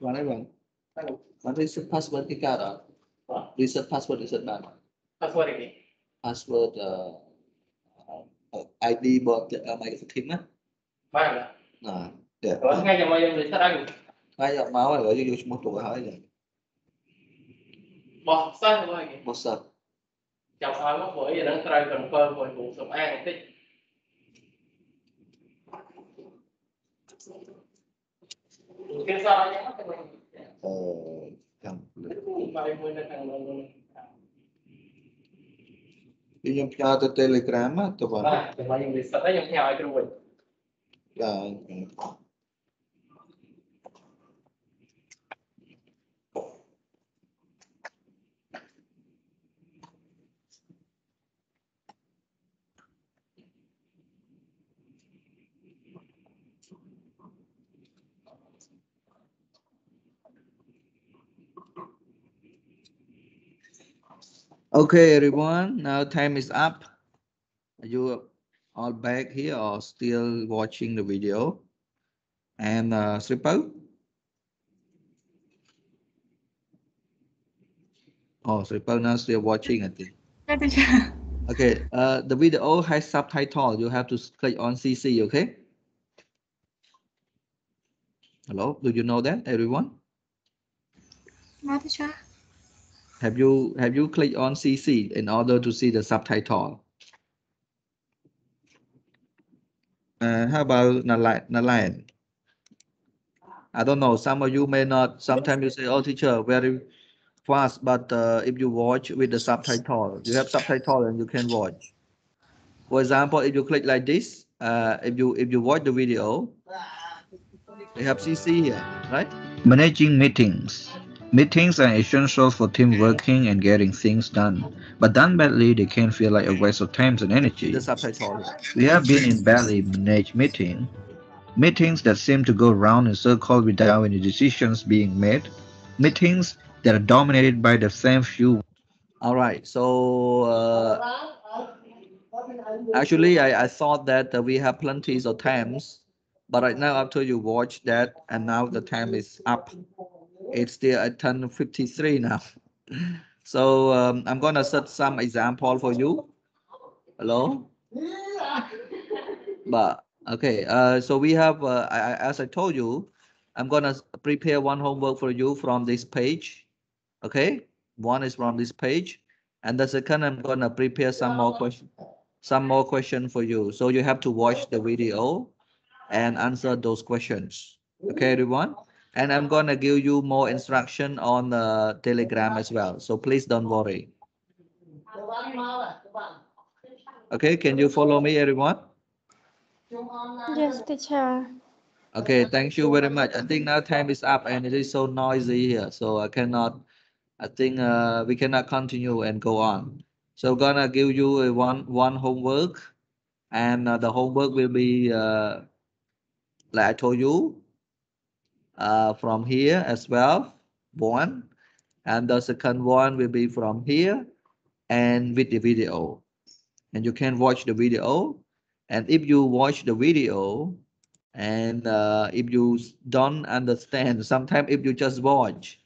101. What is the password Ikara? What? Reset password reset ban. Password ID. Password uh, uh, ID bot uh, Microsoft á. Phải rồi. Nè. Để. Ủa, ngay giờ mà dùng reset ID. Ngay giờ máu rồi gửi vô một tụi hỏi rồi. Bỏ sân rồi. Bỏ sân. Chào hỏi mất buổi giờ đang trai cần phơ hồi vụ sống an một tích. Tiếp sau đó nhé. អឺចាំបាយមួយនៅខាងលើនោះខ្ញុំផ្ញើទៅ Telegram ទៅបាទបាទខ្ញុំវាសិតហើយខ្ញុំផ្ញើឲ្យគ្រូវិញបាទ Okay, everyone. Now time is up. Are you all back here or still watching the video? And uh, Sripo? Oh, Sripo now still watching, I think. Okay, uh, the video has subtitle. You have to click on CC, okay? Hello, do you know that, everyone? No, teacher. Have you have you clicked on CC in order to see the subtitle? Uh, how about Nalayan? I don't know. Some of you may not. Sometimes you say, "Oh, teacher, very fast," but uh, if you watch with the subtitle, you have subtitle and you can watch. For example, if you click like this, uh, if you if you watch the video, they have CC here, right? Managing meetings. Meetings are essential for team working and getting things done. But done badly, they can feel like a waste of time and energy. We have been in badly managed meeting. Meetings that seem to go round in circles without any decisions being made. Meetings that are dominated by the same few. All right. So uh, actually, I, I thought that uh, we have plenty of times, but right now after you watch that, and now the time is up. It's still at 10:53 now. So um, I'm gonna set some example for you. Hello. But okay, uh, so we have, uh, I, as I told you, I'm gonna prepare one homework for you from this page. Okay, one is from this page. And the second, I'm gonna prepare some more question, some more question for you. So you have to watch the video and answer those questions. Okay, everyone? And I'm gonna give you more instruction on the Telegram as well. So please don't worry. Okay, can you follow me, everyone? Yes, teacher. Okay, thank you very much. I think now time is up and it is so noisy here, so I cannot, I think uh, we cannot continue and go on. So I'm gonna give you a one one homework, and uh, the homework will be uh, like I told you, uh, from here as well, one, and the second one will be from here, and with the video, and you can watch the video, and if you watch the video, and uh, if you don't understand sometimes if you just watch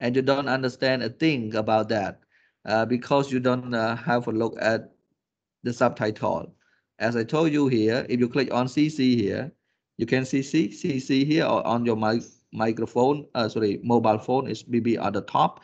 and you don't understand a thing about that uh, because you don't uh, have a look at the subtitle. As i told you here if you click on cc here you can see C, cc here or on your mic microphone uh, sorry mobile phone is maybe at the top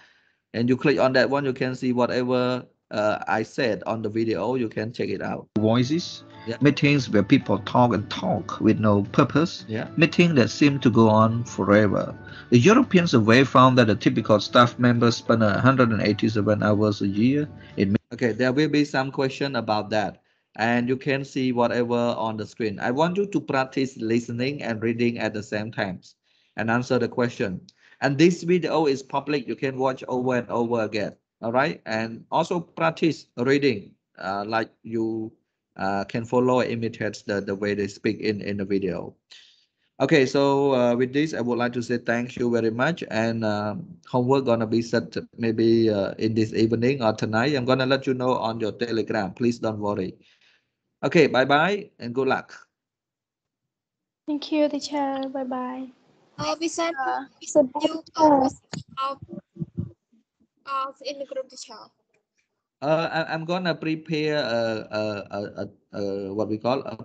and you click on that one you can see whatever uh, i said on the video you can check it out voices, Yeah. meetings where people talk and talk with no purpose, yeah meetings that seem to go on forever. The European survey found that a typical staff member spend 187 hours a year in Okay, there will be some question about that. And you can see whatever on the screen. I want you to practice listening and reading at the same times and answer the question. And this video is public. You can watch over and over again. All right. And also practice reading, uh, like you uh, can follow and imitate the, the way they speak in, in the video. Okay, so uh, with this, I would like to say thank you very much. And um, homework gonna be set maybe uh, in this evening or tonight. I'm gonna let you know on your Telegram. Please don't worry. Okay, bye bye and good luck. Thank you, teacher. Bye bye. Uh, we send Uh, we send you uh, of of in the group teacher. Uh, I, I'm gonna prepare a, a, a, a, a what we call a,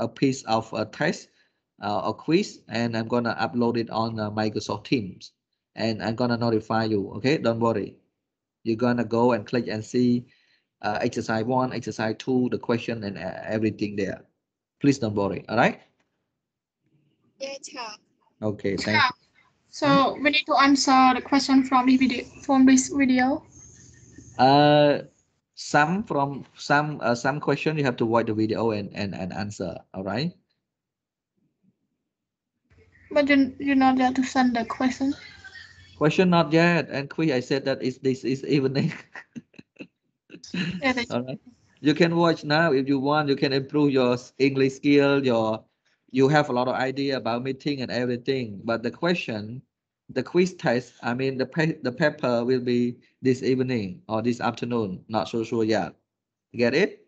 a piece of a test, uh, a quiz, and I'm gonna upload it on uh, Microsoft Teams, and I'm gonna notify you. Okay, don't worry. You're gonna go and click and see uh, exercise one, exercise two, the question and uh, everything there. Please don't worry. All right. Yeah, teacher. Okay. Thank Yeah. So we need to answer the question from the video from this video. Uh, some from some uh, some question you have to watch the video and and, and answer. All right. But you you're not there to send the question. Question not yet. And quiz, I said that is this is evening. Yeah, they- All right. You can watch now if you want. You can improve your English skill. Your you have a lot of idea about meeting and everything. But the question, the quiz test, I mean the pa- the paper will be this evening or this afternoon. Not so sure yet. Get it?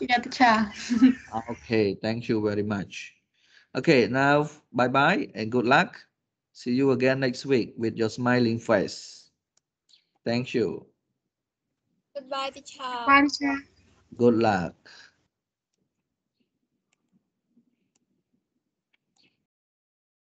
yeah, teacher. Okay. Thank you very much. Okay. Now bye bye and good luck. See you again next week with your smiling face. Thank you. Goodbye, teacher. Bye, teacher. Good luck.